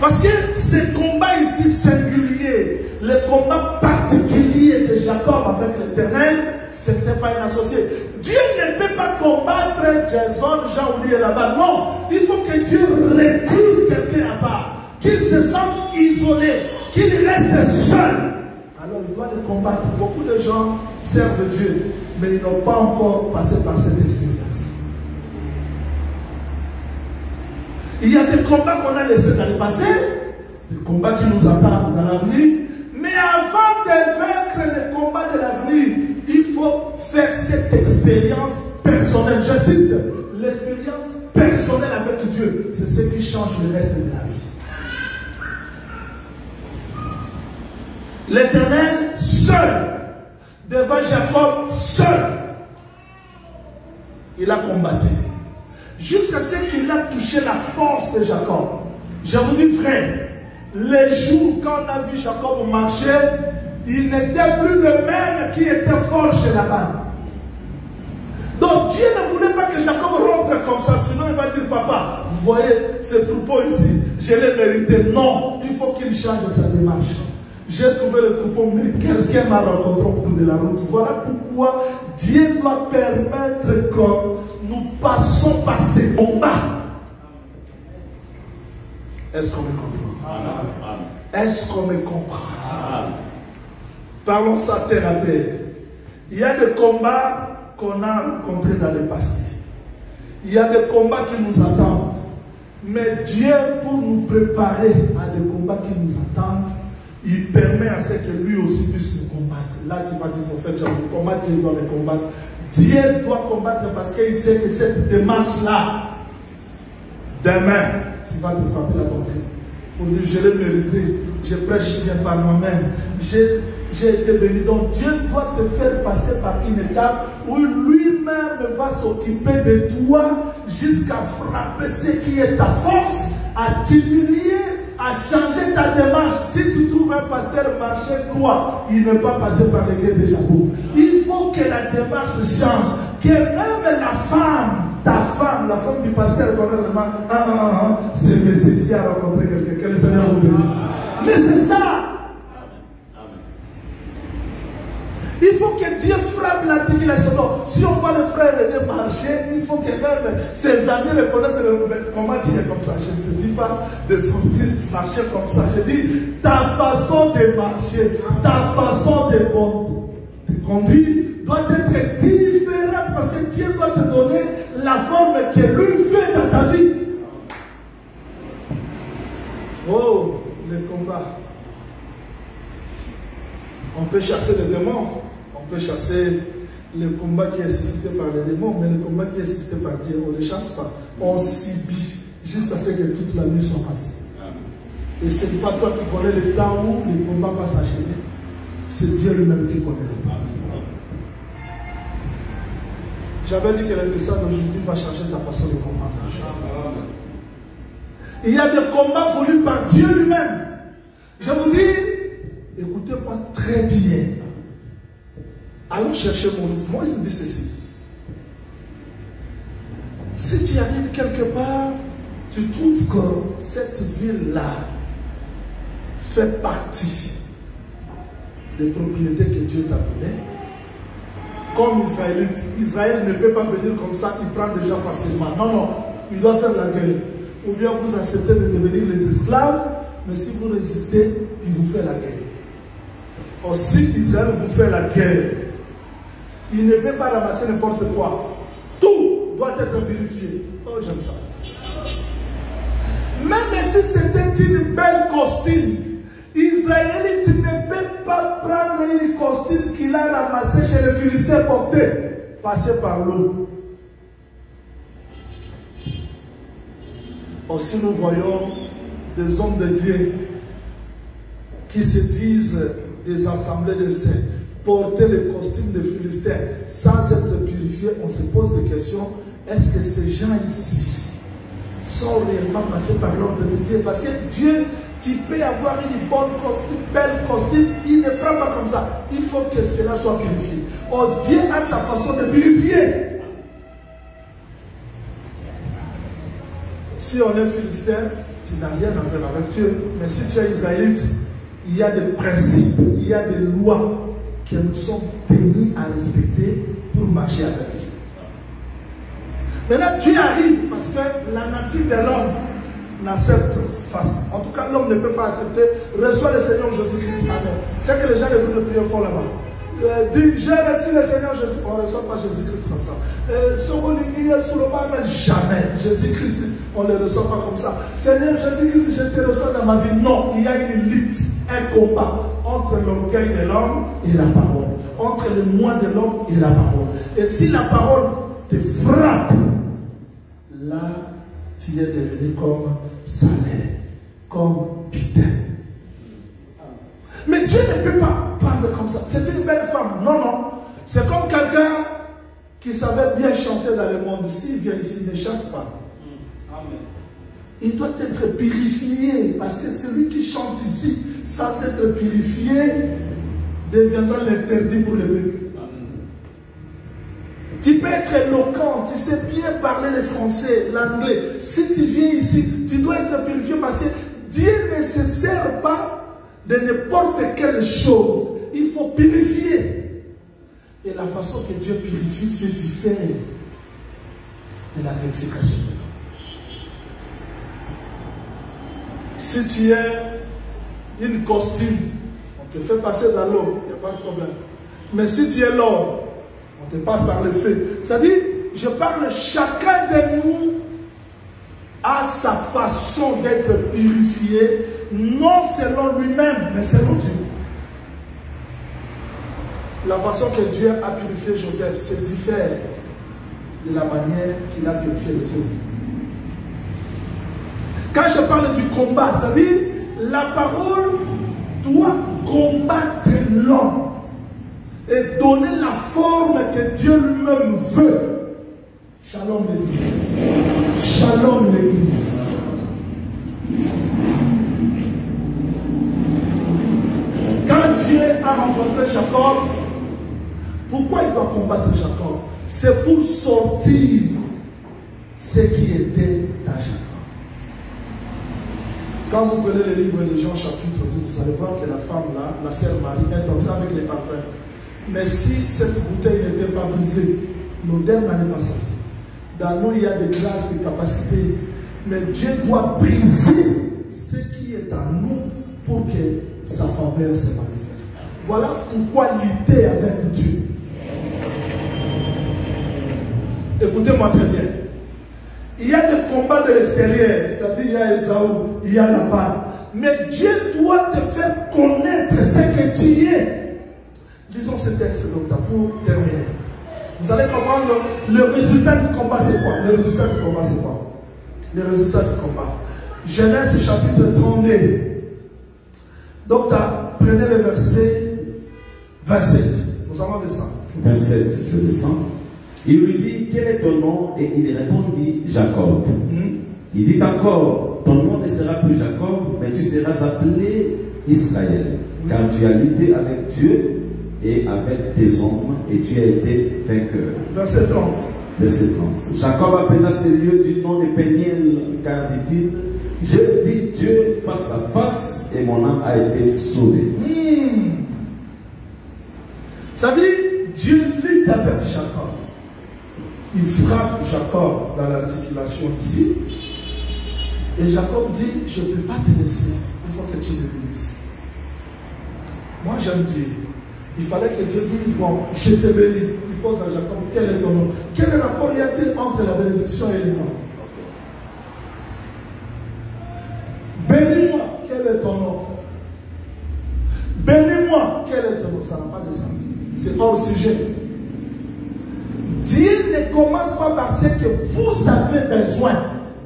Parce que ce combat ici singulier, le combat particulier de Jacob avec l'éternel, ce n'était pas un associé. Dieu ne peut pas combattre Jason, Jean ou là-bas. Non, il faut que Dieu retire quelqu'un là-bas, qu'il se sente isolé, qu'il reste seul. Alors il doit le combattre. Beaucoup de gens servent Dieu, mais ils n'ont pas encore passé par cette expérience. Il y a des combats qu'on a laissés dans le passé, des combats qui nous attendent dans l'avenir, mais avant de vaincre les combats de l'avenir, il faut faire cette expérience personnelle. J'insiste, l'expérience personnelle avec Dieu, c'est ce qui change le reste de la vie. L'éternel seul, devant Jacob seul, il a combattu. Jusqu'à ce qu'il a touché la force de Jacob. Je vous dis, frère, les jours quand on a vu Jacob marcher, il n'était plus le même qui était fort chez Laban. Donc Dieu ne voulait pas que Jacob rentre comme ça, sinon il va dire, papa, vous voyez ce troupeau ici, je l'ai mérité. Non, il faut qu'il change sa démarche. J'ai trouvé le troupeau, mais quelqu'un m'a rencontré au bout de la route. Voilà pourquoi Dieu doit permettre que nous passons par ces combats. Est-ce qu'on me comprend? Est-ce qu'on me comprend? Parlons ça terre à terre. Il y a des combats qu'on a rencontrés dans le passé. Il y a des combats qui nous attendent. Mais Dieu, pour nous préparer à des combats qui nous attendent, il permet à ce que lui aussi puisse nous combattre. Là, tu vas dire, prophète, je combattre, Dieu doit le combattre. Dieu doit combattre parce qu'il sait que cette démarche-là, demain, tu vas te frapper la poitrine. Pour dire, je l'ai mérité, je prêche bien par moi-même, été béni. Donc Dieu doit te faire passer par une étape où lui-même va s'occuper de toi jusqu'à frapper ce qui est ta force, à t'humilier à changer ta démarche. Si tu trouves un pasteur marcher droit, il ne va pas passer par guerres de Jacob. Il faut que la démarche change. que même la femme, ta femme, la femme du pasteur, vraiment, ah, ah, ah, ah, c'est Messie à rencontrer quelqu'un. Que le Seigneur vous bénisse. Mais c'est ça. Il faut que Dieu frappe la tribulation. Si on voit le frère René marcher, il faut que même ses amis reconnaissent le comment tu comme ça? Je ne te dis pas de sortir, marcher comme ça. Je dis ta façon de marcher, ta façon de, conduire doit être différente parce que Dieu doit te donner la forme que lui fait dans ta vie. Oh, le combat. On peut chasser les démons peut chasser le combat qui est suscité par les démons, mais le combat qui est suscité par Dieu, on ne chasse pas. On subit jusqu'à ce que toute la nuit soit passée. Et ce n'est pas toi qui connais le temps où le combat va s'achever. C'est Dieu lui-même qui connaît le temps. J'avais dit que le message d'aujourd'hui va changer ta façon de comprendre les choses. Il y a des combats voulus par Dieu lui-même. Je vous dis, écoutez-moi très bien. Allons chercher Moïse. Moïse dit ceci. Si tu arrives quelque part, tu trouves que cette ville-là fait partie des propriétés que Dieu t'a données, comme Israélite, Israël ne peut pas venir comme ça, il prend déjà facilement. Non, non, il doit faire la guerre. Ou bien vous acceptez de devenir les esclaves, mais si vous résistez, il vous fait la guerre. Or, si Israël vous fait la guerre, il ne peut pas ramasser n'importe quoi. Tout doit être vérifié. Oh, j'aime ça. Même si c'était une belle costume, Israélite ne peut pas prendre une costume qu'il a ramassé chez les Philistins porté, passer par l'eau. Aussi nous voyons des hommes de Dieu qui se disent des assemblées de saints porter le costume de Philistin sans être purifié, on se pose des questions. Est-ce que ces gens ici sont réellement passés par l'ordre de Dieu? Parce que Dieu, tu peux avoir une bonne costume, belle costume, il ne prend pas comme ça. Il faut que cela soit purifié. Oh, Dieu a sa façon de purifier. Si on est philistin, tu n'as rien à faire avec Dieu. Mais si tu es israélite, il y a des principes, il y a des lois que nous sommes tenus à respecter pour marcher avec Dieu. Maintenant, Dieu arrive parce que la nature de l'homme n'accepte pas. En tout cas, l'homme ne peut pas accepter. Reçoit le Seigneur Jésus-Christ. Amen. C'est que les gens de groupes de prière font là-bas. Euh, j'ai reçu le Seigneur Jésus. On ne reçoit pas Jésus-Christ comme ça. Euh, jamais. Jésus-Christ, on ne le reçoit pas comme ça. Seigneur Jésus-Christ, je te reçois dans ma vie. Non, il y a une lutte, un combat entre l'orgueil de l'homme et la parole. Entre le moi de l'homme et la parole. Et si la parole te frappe, là, tu es devenu comme salaire, comme putain. Mais Dieu ne peut pas comme ça. C'est une belle femme. Non, non. C'est comme quelqu'un qui savait bien chanter dans le monde. S'il vient ici, ne chante pas. Amen. Il doit être purifié parce que celui qui chante ici sans être purifié deviendra l'interdit pour le peuple. Tu peux être éloquent, tu sais bien parler le français, l'anglais. Si tu viens ici, tu dois être purifié parce que Dieu ne se sert pas de n'importe quelle chose. Il faut purifier. Et la façon que Dieu purifie, c'est différent de la purification de l'homme. Si tu es une costume, on te fait passer dans l'eau, il n'y a pas de problème. Mais si tu es l'or, on te passe par le feu. C'est-à-dire, je parle, chacun de nous a sa façon d'être purifié, non selon lui-même, mais selon Dieu. La façon que Dieu a purifié Joseph, c'est différent de la manière qu'il a purifié les autres. Quand je parle du combat, c'est-à-dire la parole doit combattre l'homme et donner la forme que Dieu lui-même veut. Shalom l'Église. Shalom l'Église. Quand Dieu a rencontré Jacob, pourquoi il doit combattre Jacob? C'est pour sortir ce qui était dans Jacob. Quand vous prenez le livre de Jean chapitre 12, vous allez voir que la femme là, la sœur Marie, est entrée avec les parfums. Mais si cette bouteille n'était pas brisée, l'odeur n'allait pas sortir. Dans nous, il y a des grâces, des capacités. Mais Dieu doit briser ce qui est en nous pour que sa faveur se manifeste. Voilà pourquoi lutter avec Dieu. Écoutez-moi très bien. Il y a des combats de l'extérieur, c'est-à-dire il y a Esaou, il y a la balle. Mais Dieu doit te faire connaître ce que tu es. Lisons ce texte, docteur, pour terminer. Vous allez comprendre le résultat du combat, c'est quoi? Le résultat du combat, c'est quoi? Le résultat du combat. Genèse chapitre 32. Docteur, prenez le verset 27. Nous allons descendre. 27, je descends. Il lui dit, quel est ton nom? Et il répondit, Jacob. Il dit encore, ton nom ne sera plus Jacob, mais tu seras appelé Israël, car tu as lutté avec Dieu et avec tes hommes, et tu as été vainqueur. Verset 30. Verset 30. Jacob appela ce lieu du nom de Péniel, car dit-il, je vis Dieu face à face, et mon âme a été sauvée. Ça dit, Dieu lutte avec Jacob. Il frappe Jacob dans l'articulation ici. Et Jacob dit, je ne peux pas te laisser. Il faut que tu me bénisses. Moi, j'aime Dieu. Il fallait que Dieu dise, bon, je te bénis. Il pose à Jacob, quel est ton nom? Quel rapport y a-t-il entre la bénédiction et le nom? Bénis-moi, quel est ton nom? Bénis-moi, quel est ton nom? Ça n'a pas de sens. C'est hors sujet. Dieu ne commence pas par ce que vous avez besoin,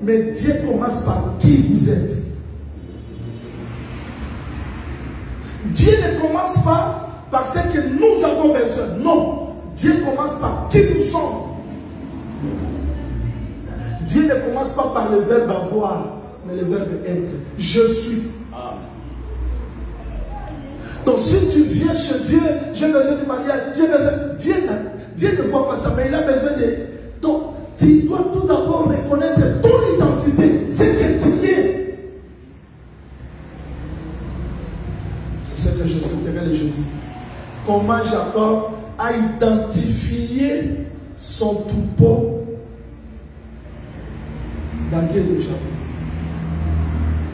mais Dieu commence par qui vous êtes. Dieu ne commence pas par ce que nous avons besoin. Non. Dieu commence par qui nous sommes. Dieu ne commence pas par le verbe avoir, mais le verbe être. Je suis. Donc si tu viens chez Dieu, j'ai besoin de mariage, j'ai besoin. Pas ça, mais il a besoin de. Donc tu dois tout d'abord reconnaître ton identité, ce que tu es. C'est ce que je j'expliquerai le jeudi. Comment Jacob a identifié son troupeau de Jacob.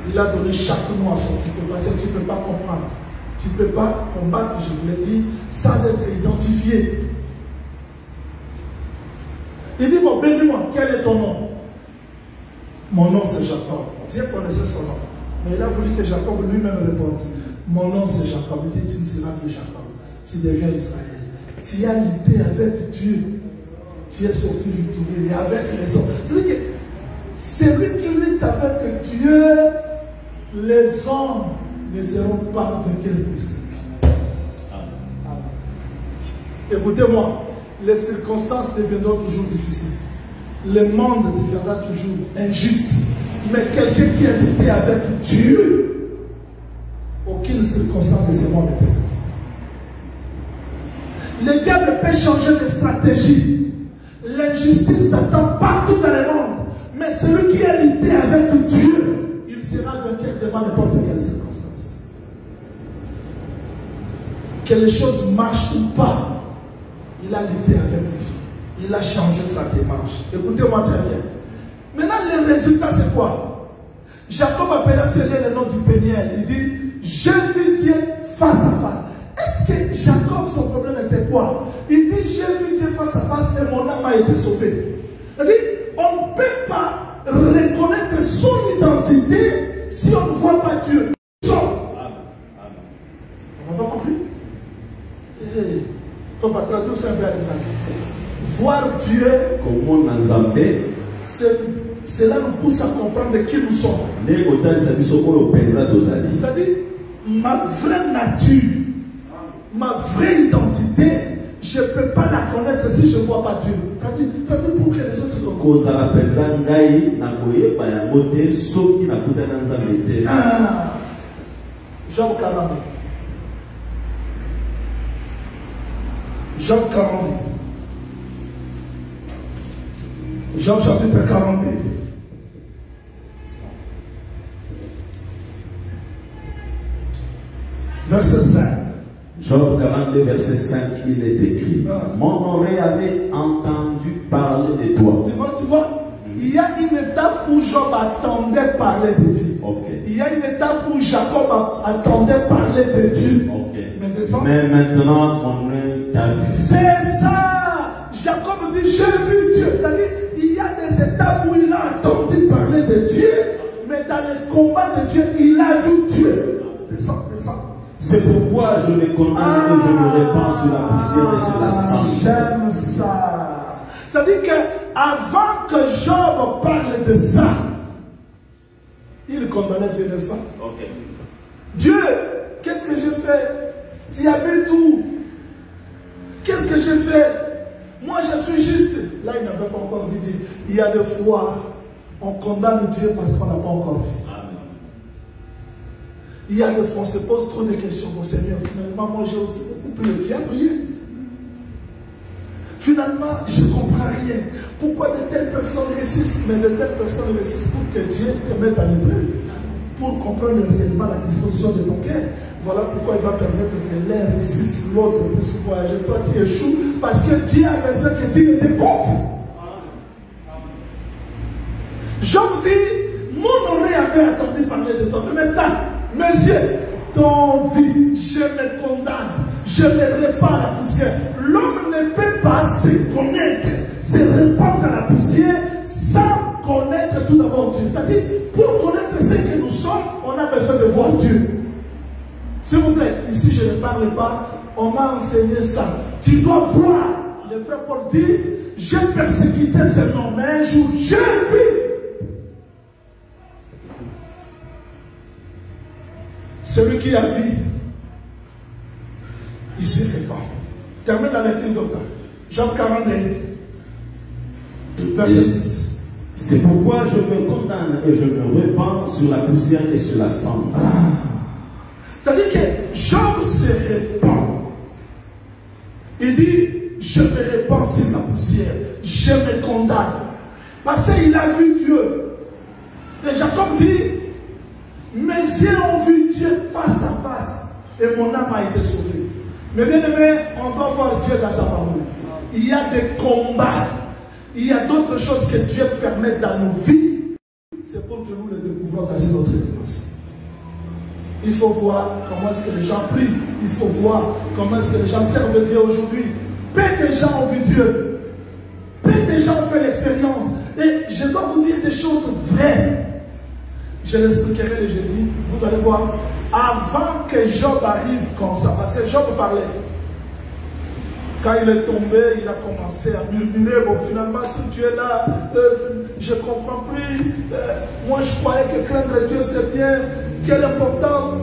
Il a donné chaque nom à son troupeau parce que tu ne peux pas comprendre. Tu ne peux pas combattre, je vous l'ai dit, sans être identifié. Il dit, bon, bénis-moi, quel est ton nom Mon nom c'est Jacob. Dieu connaissait son nom. Mais il a voulu que Jacob lui-même réponde. Mon nom c'est Jacob. Il dit, tu ne seras plus Jacob. Tu deviens Israël. Tu as lutté avec Dieu. Tu es sorti victorieux et avec raison. C'est-à-dire que celui qui lutte avec Dieu, les hommes ne seront pas vainqueurs plus que lui. Écoutez-moi, les circonstances deviendront toujours difficiles. Le monde deviendra toujours injuste. Mais quelqu'un qui a lutté avec Dieu, aucune circonstance de ce monde ne peut Le diable peut changer de stratégie. L'injustice t'attend partout dans le monde. Mais celui qui a lutté avec Dieu, il sera vainqueur devant n'importe quelle circonstance. Que les choses marchent ou pas, il a lutté avec Dieu. Il a changé sa démarche. Écoutez-moi très bien. Maintenant, le résultat, c'est quoi? Jacob appela scellé le nom du Péniel. Il dit, je vis Dieu face à face. Est-ce que Jacob, son problème était quoi? Il dit, j'ai vu Dieu face à face et mon âme a été sauvée. Il dit, on ne peut pas reconnaître son identité si on ne voit pas Dieu. Son. On n'a pas compris? Hey. Ton patron, un peu Voir Dieu, cela nous pousse à comprendre qui nous sommes. C'est-à-dire, ma vraie nature, ma vraie identité, je ne peux pas la connaître si je ne vois pas Dieu. C'est-à-dire, pour que les autres soient kozala mpenza ngai na koyeba yango te soki nakutani na nzambe te Ah, Jean 40. Jean 40. Jean chapitre 42. Verset 5. Job 42, verset 5, il est écrit Ah. Mon oreille avait entendu parler de toi. Tu vois, tu vois, il y a une étape où Job attendait parler de Dieu. Il y a une étape où Jacob attendait parler de Dieu. Mais maintenant, mon œil t'a vu. C'est ça. Jacob dit, j'ai vu Dieu. C'est-à-dire, étapes où il a entendu parler de Dieu, mais dans le combat de Dieu, il a vu Dieu. Descends, descends. C'est pourquoi je me condamne et je me répands sur la poussière et sur la Ah, cendre. J'aime ça. C'est-à-dire que avant que Job parle de ça, il condamnait Dieu, n'est-ce pas? Ok. Dieu, qu'est-ce que j'ai fait? Tu habites où? Qu'est-ce que j'ai fait? Moi, je suis juste. Là, il n'avait pas encore vu Dieu. Il y a des fois, on condamne Dieu parce qu'on n'a pas encore vu. Il y a des fois, on se pose trop de questions. Bon Seigneur, finalement, moi, j'ai aussi beaucoup plus le tien prier. Finalement, je ne comprends rien. Pourquoi de telles personnes réussissent, mais de telles personnes réussissent pour que Dieu te mette à l'épreuve, pour comprendre réellement la disposition de ton cœur. Voilà pourquoi il va permettre que l'un réussisse, l'autre puisse voyager. Toi, tu échoues parce que Dieu a besoin que tu le découvres. Job dit, mon oreille avait entendu parler de toi. Mais maintenant, mes yeux t'ont vu, je me condamne, je me répands à la poussière. L'homme ne peut pas se connaître, se répandre à la poussière sans connaître tout d'abord Dieu. C'est-à-dire, pour connaître ce que nous sommes, on a besoin de voir Dieu. S'il vous plaît, ici je ne parle pas, on m'a enseigné ça. Tu dois voir. Le frère Paul dit, j'ai persécuté ce nom, mais un jour j'ai vu. Celui qui a vu, il se répand. Termine la lecture, docteur. Jean 41, verset 6. C'est pourquoi je me condamne et je me répands sur la poussière et sur la cendre. C'est-à-dire que Job se répand. Il dit, je me répands sur la poussière, je me condamne. Parce qu'il a vu Dieu. Et Jacob dit, mes yeux ont vu Dieu face à face et mon âme a été sauvée. Mais bien aimé, on doit voir Dieu dans sa parole. Il y a des combats, il y a d'autres choses que Dieu permet dans nos vies. C'est pour que nous les découvrons dans une autre dimension. Il faut voir comment est-ce que les gens prient. Il faut voir comment est-ce que les gens servent Dieu aujourd'hui. Peu de gens ont vu Dieu. Peu de gens ont fait l'expérience. Et je dois vous dire des choses vraies. Je l'expliquerai le jeudi. Vous allez voir. Avant que Job arrive comme ça, parce que Job parlait. Quand il est tombé, il a commencé à murmurer. Bon, finalement, si tu es là, euh, je comprends plus. Euh, moi, je croyais que craindre Dieu, c'est bien. Quelle importance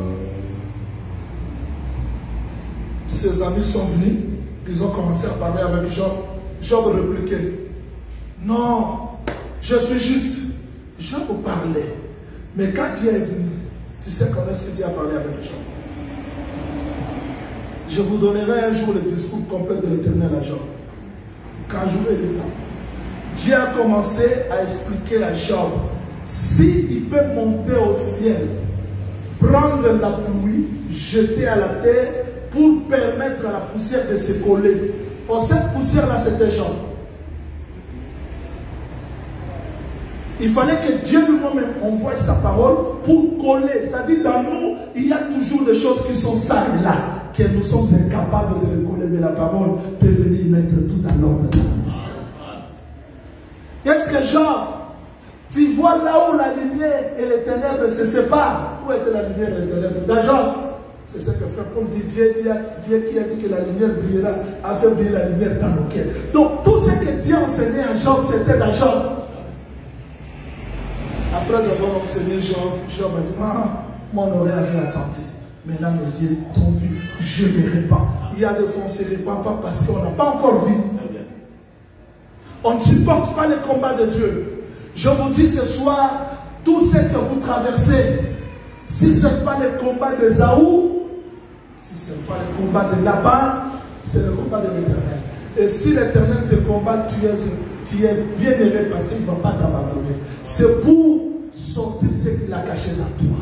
Ses amis sont venus. Ils ont commencé à parler avec Job. Job répliquait. Non, je suis juste. Job parlait. Mais quand Dieu est venu, tu sais comment est-ce que Dieu a parlé avec Job? Je vous donnerai un jour le discours complet de l'éternel à Job. Quand j'aurai le temps. Dieu a commencé à expliquer à Job s'il peut monter au ciel, prendre la pluie, jeter à la terre pour permettre à la poussière de se coller. Or, cette poussière-là, c'était Job. Il fallait que Dieu lui-même envoie sa parole pour coller. C'est-à-dire, dans nous, il y a toujours des choses qui sont sales là, que nous sommes incapables de les coller. Mais la parole peut venir mettre tout à l'ordre de Qu'est-ce que Jean Tu vois là où la lumière et les ténèbres se séparent? Où était la lumière Dans Jean. C'est ce que frère Paul dit. Dieu, Dieu, Dieu qui a dit que la lumière brillera, a fait briller la lumière dans nos cœurs. Donc, tout ce que Dieu enseignait à Jean, c'était Jean. Après avoir enseigné Job, Job a dit, ah, mon oreille avait attendu. Mais là, mes yeux t'ont vu. Je me répands. Il y a des fois, on ne pas parce qu'on n'a pas encore vu. On ne supporte pas les combats de Dieu. Je vous dis ce soir, tout ce que vous traversez, si ce n'est pas le combat de Zaou, si ce n'est pas le combat de Laban, c'est le combat de l'éternel. Et si l'éternel te combat, tu es, tu es bien aimé parce qu'il ne va pas t'abandonner. C'est pour sortir ce qu'il a caché dans toi.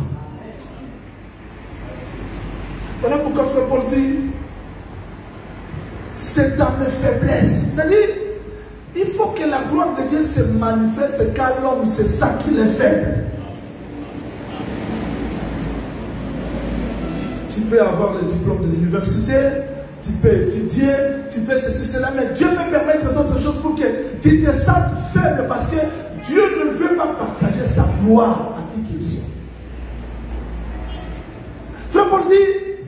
Voilà pourquoi Frère Paul dit, c'est dans mes faiblesses. C'est-à-dire, il faut que la gloire de Dieu se manifeste car l'homme, c'est ça qui est faible. Tu peux avoir le diplôme de l'université, tu peux étudier, tu peux ceci, cela, mais Dieu peut permettre d'autres choses pour que tu te sentes faible parce que Dieu ne veut pas partager sa gloire à qui qu'il soit. Frère Paul dit,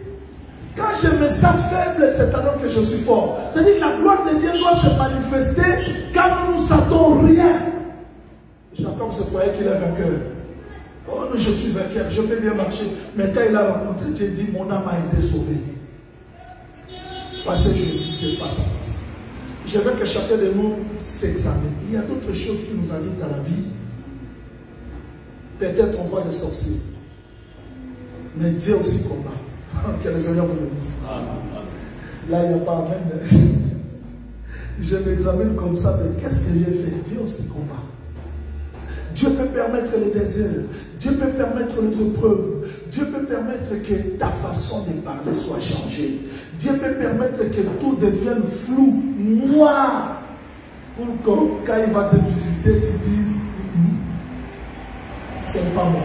quand je me sens faible, c'est alors que je suis fort. C'est-à-dire la gloire de Dieu doit se manifester quand nous ne sentons rien. Jacob se croyait qu'il est vainqueur. Oh, je suis vainqueur, je peux bien marcher. Mais quand il a rencontré Dieu, il dit, mon âme a été sauvée. Parce que je dis face à face. Je veux que chacun de nous s'examine. Il y a d'autres choses qui nous arrivent dans la vie. Peut-être on voit des sorciers. Mais Dieu aussi combat. Que les Seigneur vous bénisse. Là, il n'y a pas peine. Je m'examine comme ça, mais qu'est-ce que j'ai fait? Dieu aussi combat. Dieu peut permettre les déserts. Dieu peut permettre les épreuves. Dieu peut permettre que ta façon de parler soit changée. Dieu peut permettre que tout devienne flou, noir, pour que quand il va te visiter, tu dises, c'est pas moi.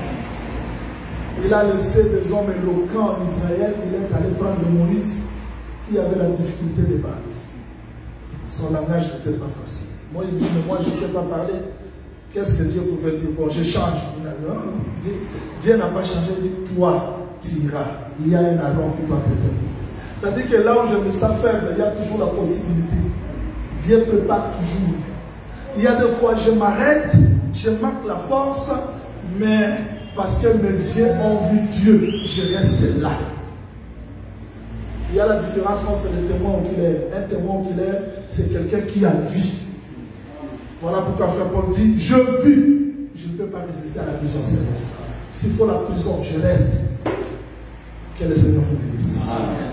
Il a laissé des hommes éloquents en Israël. Il est allé prendre Moïse qui avait la difficulté de parler. Son langage n'était pas facile. Moïse dit, mais moi je ne sais pas parler. Qu'est-ce que Dieu pouvait dire Bon, je change. Dieu n'a pas changé. Il dit, toi, tu iras. Il y a un Aaron qui doit te permettre. C'est-à-dire que là où je me sens faible, il y a toujours la possibilité. Dieu pas toujours. Il y a des fois, je m'arrête, je manque la force, mais parce que mes yeux ont vu Dieu, je reste là. Il y a la différence entre le témoin oculaire. Un témoin oculaire, c'est quelqu'un qui a vu. Voilà pourquoi Frère Paul dit, je vis. Je ne peux pas résister à la vision céleste. S'il faut la prison, je reste. Que le Seigneur vous bénisse.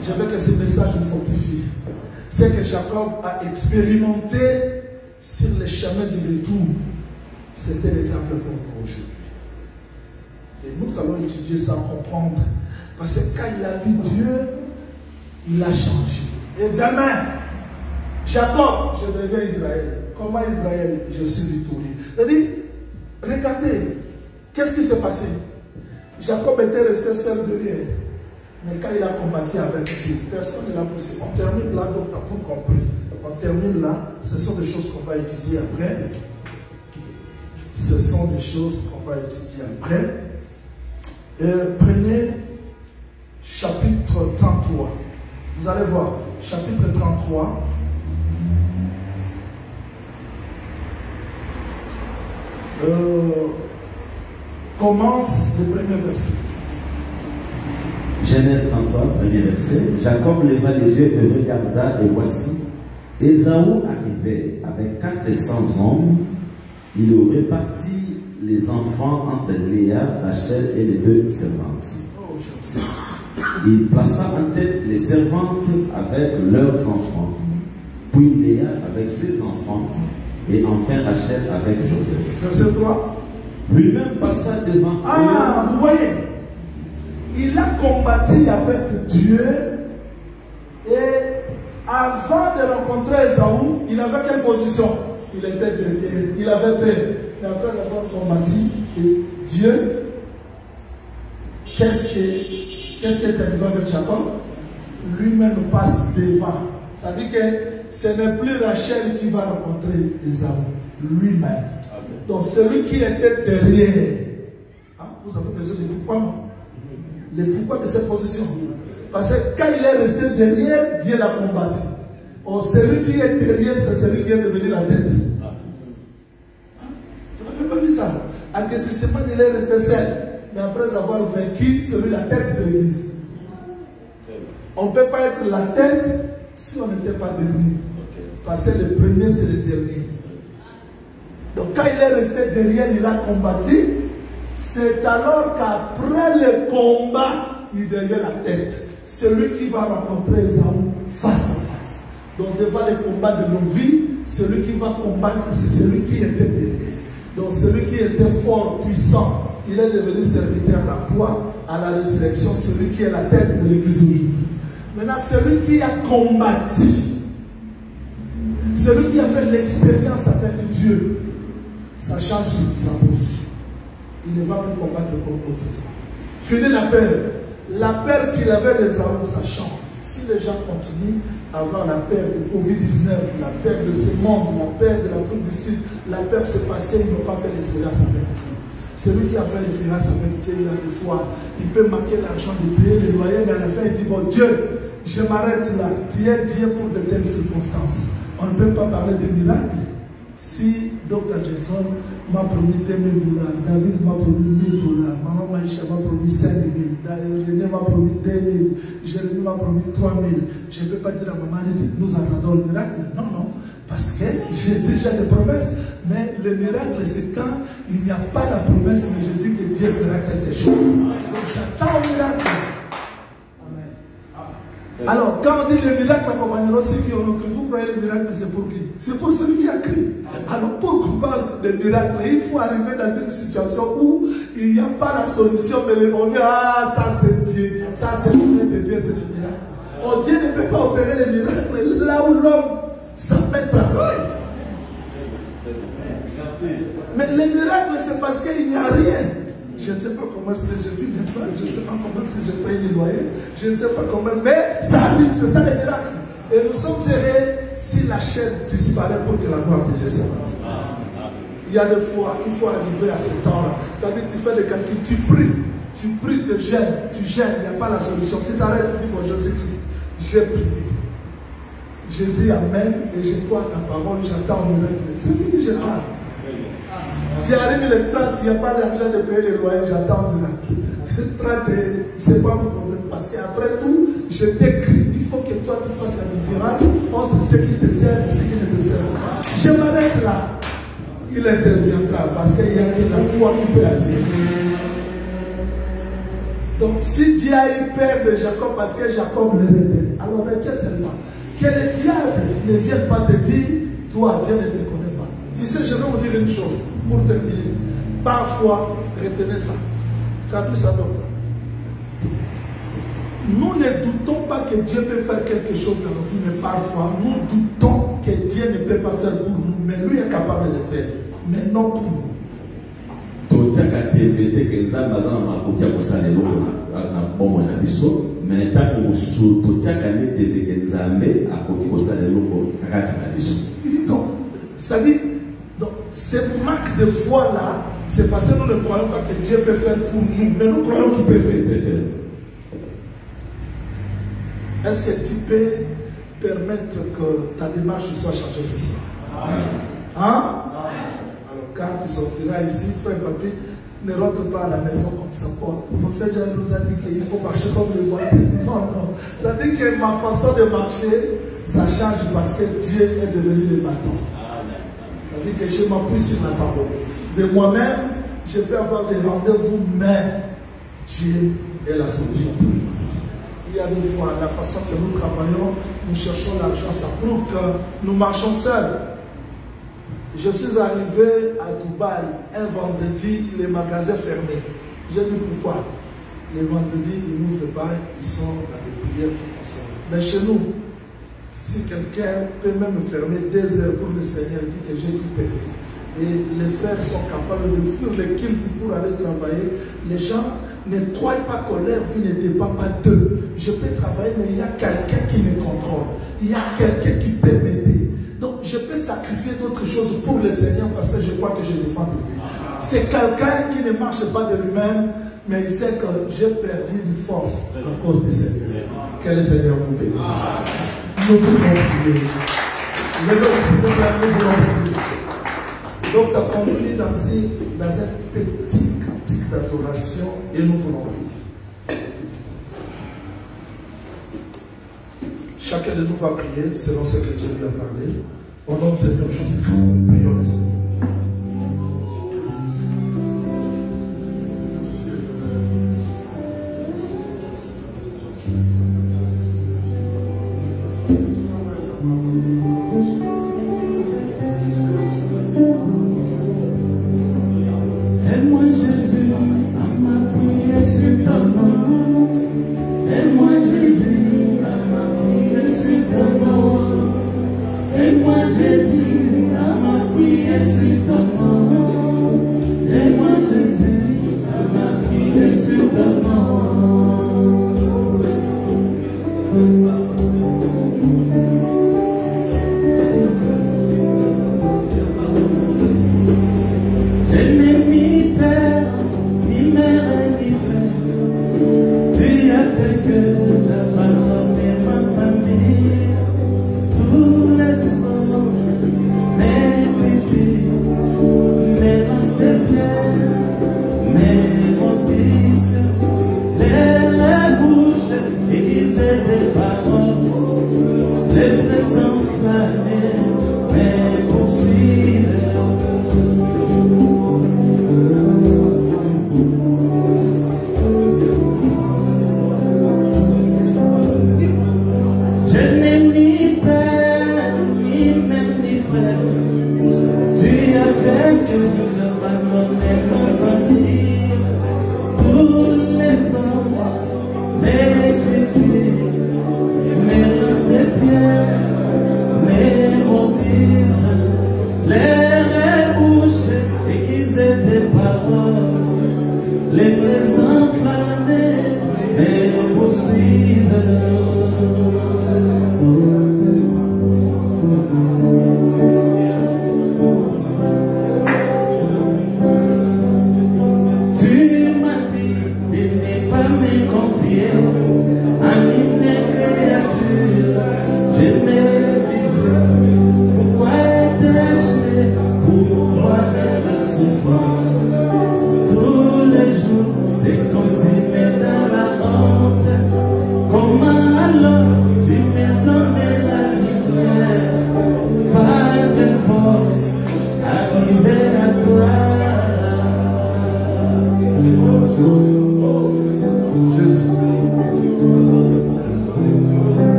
Je veux que ce message nous fortifie. C'est que Jacob a expérimenté sur le chemin du retour. C'était l'exemple pour nous aujourd'hui. Et nous allons étudier ça, comprendre. Parce que quand il a vu Dieu, il a changé. Et demain, Jacob, je deviens Israël. Comment Israël, je suis victorieux. C'est-à-dire, regardez, qu'est-ce qui s'est passé? Jacob était resté seul derrière. Mais quand il a combattu avec Dieu, personne ne l'a poussé. On termine là, donc tu as tout compris. On termine là, ce sont des choses qu'on va étudier après. Ce sont des choses qu'on va étudier après. Et prenez chapitre 33. Vous allez voir, chapitre 33. Euh, commence le premier verset. Genèse 33, premier verset. Jacob leva les yeux et regarda, et voici, Ésaü arrivait avec 400 hommes. Il aurait parti les enfants entre Léa, Rachel et les deux servantes. Il plaça en tête les servantes avec leurs enfants, puis Léa avec ses enfants, et enfin Rachel avec Joseph. Verset 3. Lui-même passa devant Ah, vous voyez, il a combattu avec Dieu et avant de rencontrer Esaü, il avait quelle position? Il était derrière, il avait peur. Mais après avoir combattu, et Dieu, qu'est-ce qui qui est arrivé avec Jacob? Lui-même passe devant. C'est-à-dire que ce n'est plus Rachel qui va rencontrer Esaü, lui-même. Donc celui qui était derrière, hein, vous avez besoin de pourquoi non? Le pourquoi de cette position. Parce que quand il est resté derrière, Dieu l'a combattu. Celui qui est derrière, c'est celui qui est devenu la tête. Hein? Vous n'avez pas vu ça À Gethsemane, il est resté seul. Mais après avoir vaincu celui la tête de l'église. On ne peut pas être la tête si on n'était pas dernier. Parce que le premier, c'est le dernier. Donc quand il est resté derrière, il a combattu. C'est alors qu'après le combat, il devient la tête. Celui qui va rencontrer Esaü face à face. Donc devant le combat de nos vies, celui qui va combattre, c'est celui qui était derrière. Donc celui qui était fort, puissant, il est devenu serviteur à la à la résurrection, celui qui est la tête de l'église aujourd'hui. Maintenant, celui qui a combattu, celui qui a fait l'expérience avec Dieu, ça change sa position. Il ne va plus combattre comme autrefois. Fini la peur. La peur qu'il avait des armes, ça change. Si les gens continuent à la peur de Covid-19, la peur de ce monde, la peur de l'Afrique du Sud, la peur s'est passée, ils n'ont pas fait l'expérience avec Dieu. Celui qui a fait l'expérience avec Dieu, il a des fois, il peut manquer l'argent de payer les loyers, mais à la fin, il dit, bon Dieu, je m'arrête là. Tu es Dieu pour de telles circonstances. On ne peut pas parler de miracles. Si Dr. Jason m'a promis 2 000 dollars, David m'a promis 1000 dollars, Maman Maïcha m'a promis 5 000, René m'a promis 2 000, Jérémy m'a promis 3 000, je ne peux pas dire à maman, nous attendons le miracle. Non, non, parce que j'ai déjà des promesses. Mais le miracle, c'est quand il n'y a pas la promesse, mais je dis que Dieu fera quelque chose. Donc j'attends le miracle. Alors, quand on dit le miracle accompagnera ceux qui ont cru, vous croyez le miracle, c'est pour qui? C'est pour celui qui a cru. Alors, pour qu'on parle de miracle, il faut arriver dans une situation où il n'y a pas la solution, mais monde dit, ah, ça c'est Dieu, ça c'est le de Dieu, c'est le miracle. Oh, Dieu ne peut pas opérer le miracle là où l'homme fait travail. Mais le miracle, c'est parce qu'il n'y a rien. Je ne sais pas comment que je vis maintenant, je ne sais pas comment que je paye les loyers, je ne sais pas comment, mais ça arrive, c'est ça le miracle. Et nous sommes heureux si la chaîne disparaît pour que la gloire de Jésus Il y a des fois, il faut arriver à ce temps-là. C'est-à-dire tu fais le calcul, tu pries, tu pries, tu gênes, tu gênes, il n'y a pas la solution. Tu t'arrêtes, tu dis, bon Jésus-Christ, j'ai prié. Je dis Amen et je crois ta parole, j'attends le miracle. C'est fini, je parle. Si arrive le temps, il n'y a pas l'argent de payer les loyers, j'attends le miracle. c'est pas mon problème. Parce qu'après tout, je t'écris. Il faut que toi tu fasses la différence entre ceux qui te servent et ceux qui ne te servent pas. Je m'arrête là. Il interviendra parce qu'il n'y a que la foi qui peut attirer. Donc, si Dieu a eu peur de Jacob parce que Jacob le retenu, alors retiens seulement que le diable ne vienne pas te dire, toi, Dieu ne te connaît pas. Tu sais, je vais vous dire une chose pour terminer. Parfois, retenez ça. Traduis ça, docteur. Nous ne doutons pas que Dieu peut faire quelque chose dans nos vies, mais parfois, nous doutons que Dieu ne peut pas faire pour nous, mais lui est capable de le faire, mais non pour nous. Donc, c'est-à-dire, donc, cette marque de foi-là, c'est parce que nous ne croyons pas que Dieu peut faire pour nous, mais nous croyons qu'il peut faire. Est-ce que tu peux permettre que ta démarche soit changée ce soir? Hein? Alors, quand tu sortiras ici, frère papier, ne rentre pas à la maison comme ça. Quoi. Mon frère Jean nous a dit qu'il faut marcher comme le voisin. Non, non. C'est-à-dire que ma façon de marcher, ça change parce que Dieu est devenu le bâton. C'est-à-dire que je m'appuie sur la parole. De moi-même, je peux avoir des rendez-vous, mais Dieu est la solution pour moi. Il y a des fois, la façon que nous travaillons, nous cherchons l'argent, ça prouve que nous marchons seuls. Je suis arrivé à Dubaï un vendredi, les magasins fermés. J'ai dit pourquoi? Les vendredis, ils n'ouvrent pas, ils sont dans les prières pour consommer. Mais chez nous, si quelqu'un peut même fermer deux heures pour le Seigneur, il dit que j'ai tout perdu. Et les frères sont capables de fuir les kilts pour aller travailler. Les gens ne croient pas que leur vie ne dépend pas d'eux. Je peux travailler, mais il y a quelqu'un qui me contrôle. Il y a quelqu'un qui peut m'aider. Donc, je peux sacrifier d'autres choses pour le Seigneur parce que je crois que je dépends de Dieu. C'est quelqu'un qui ne marche pas de lui-même, mais il sait que j'ai perdu une force à cause du Seigneur. Que le Seigneur vous bénisse. Nous pouvons prier. Plaît, nous voulons prier. Donc, tu as conclu dans, une- dans un petit cantique d'adoration et nous voulons prier. Chacun de nous va prier selon ce que Dieu lui a parlé. Au nom de Seigneur Jésus-Christ, prions le Seigneur.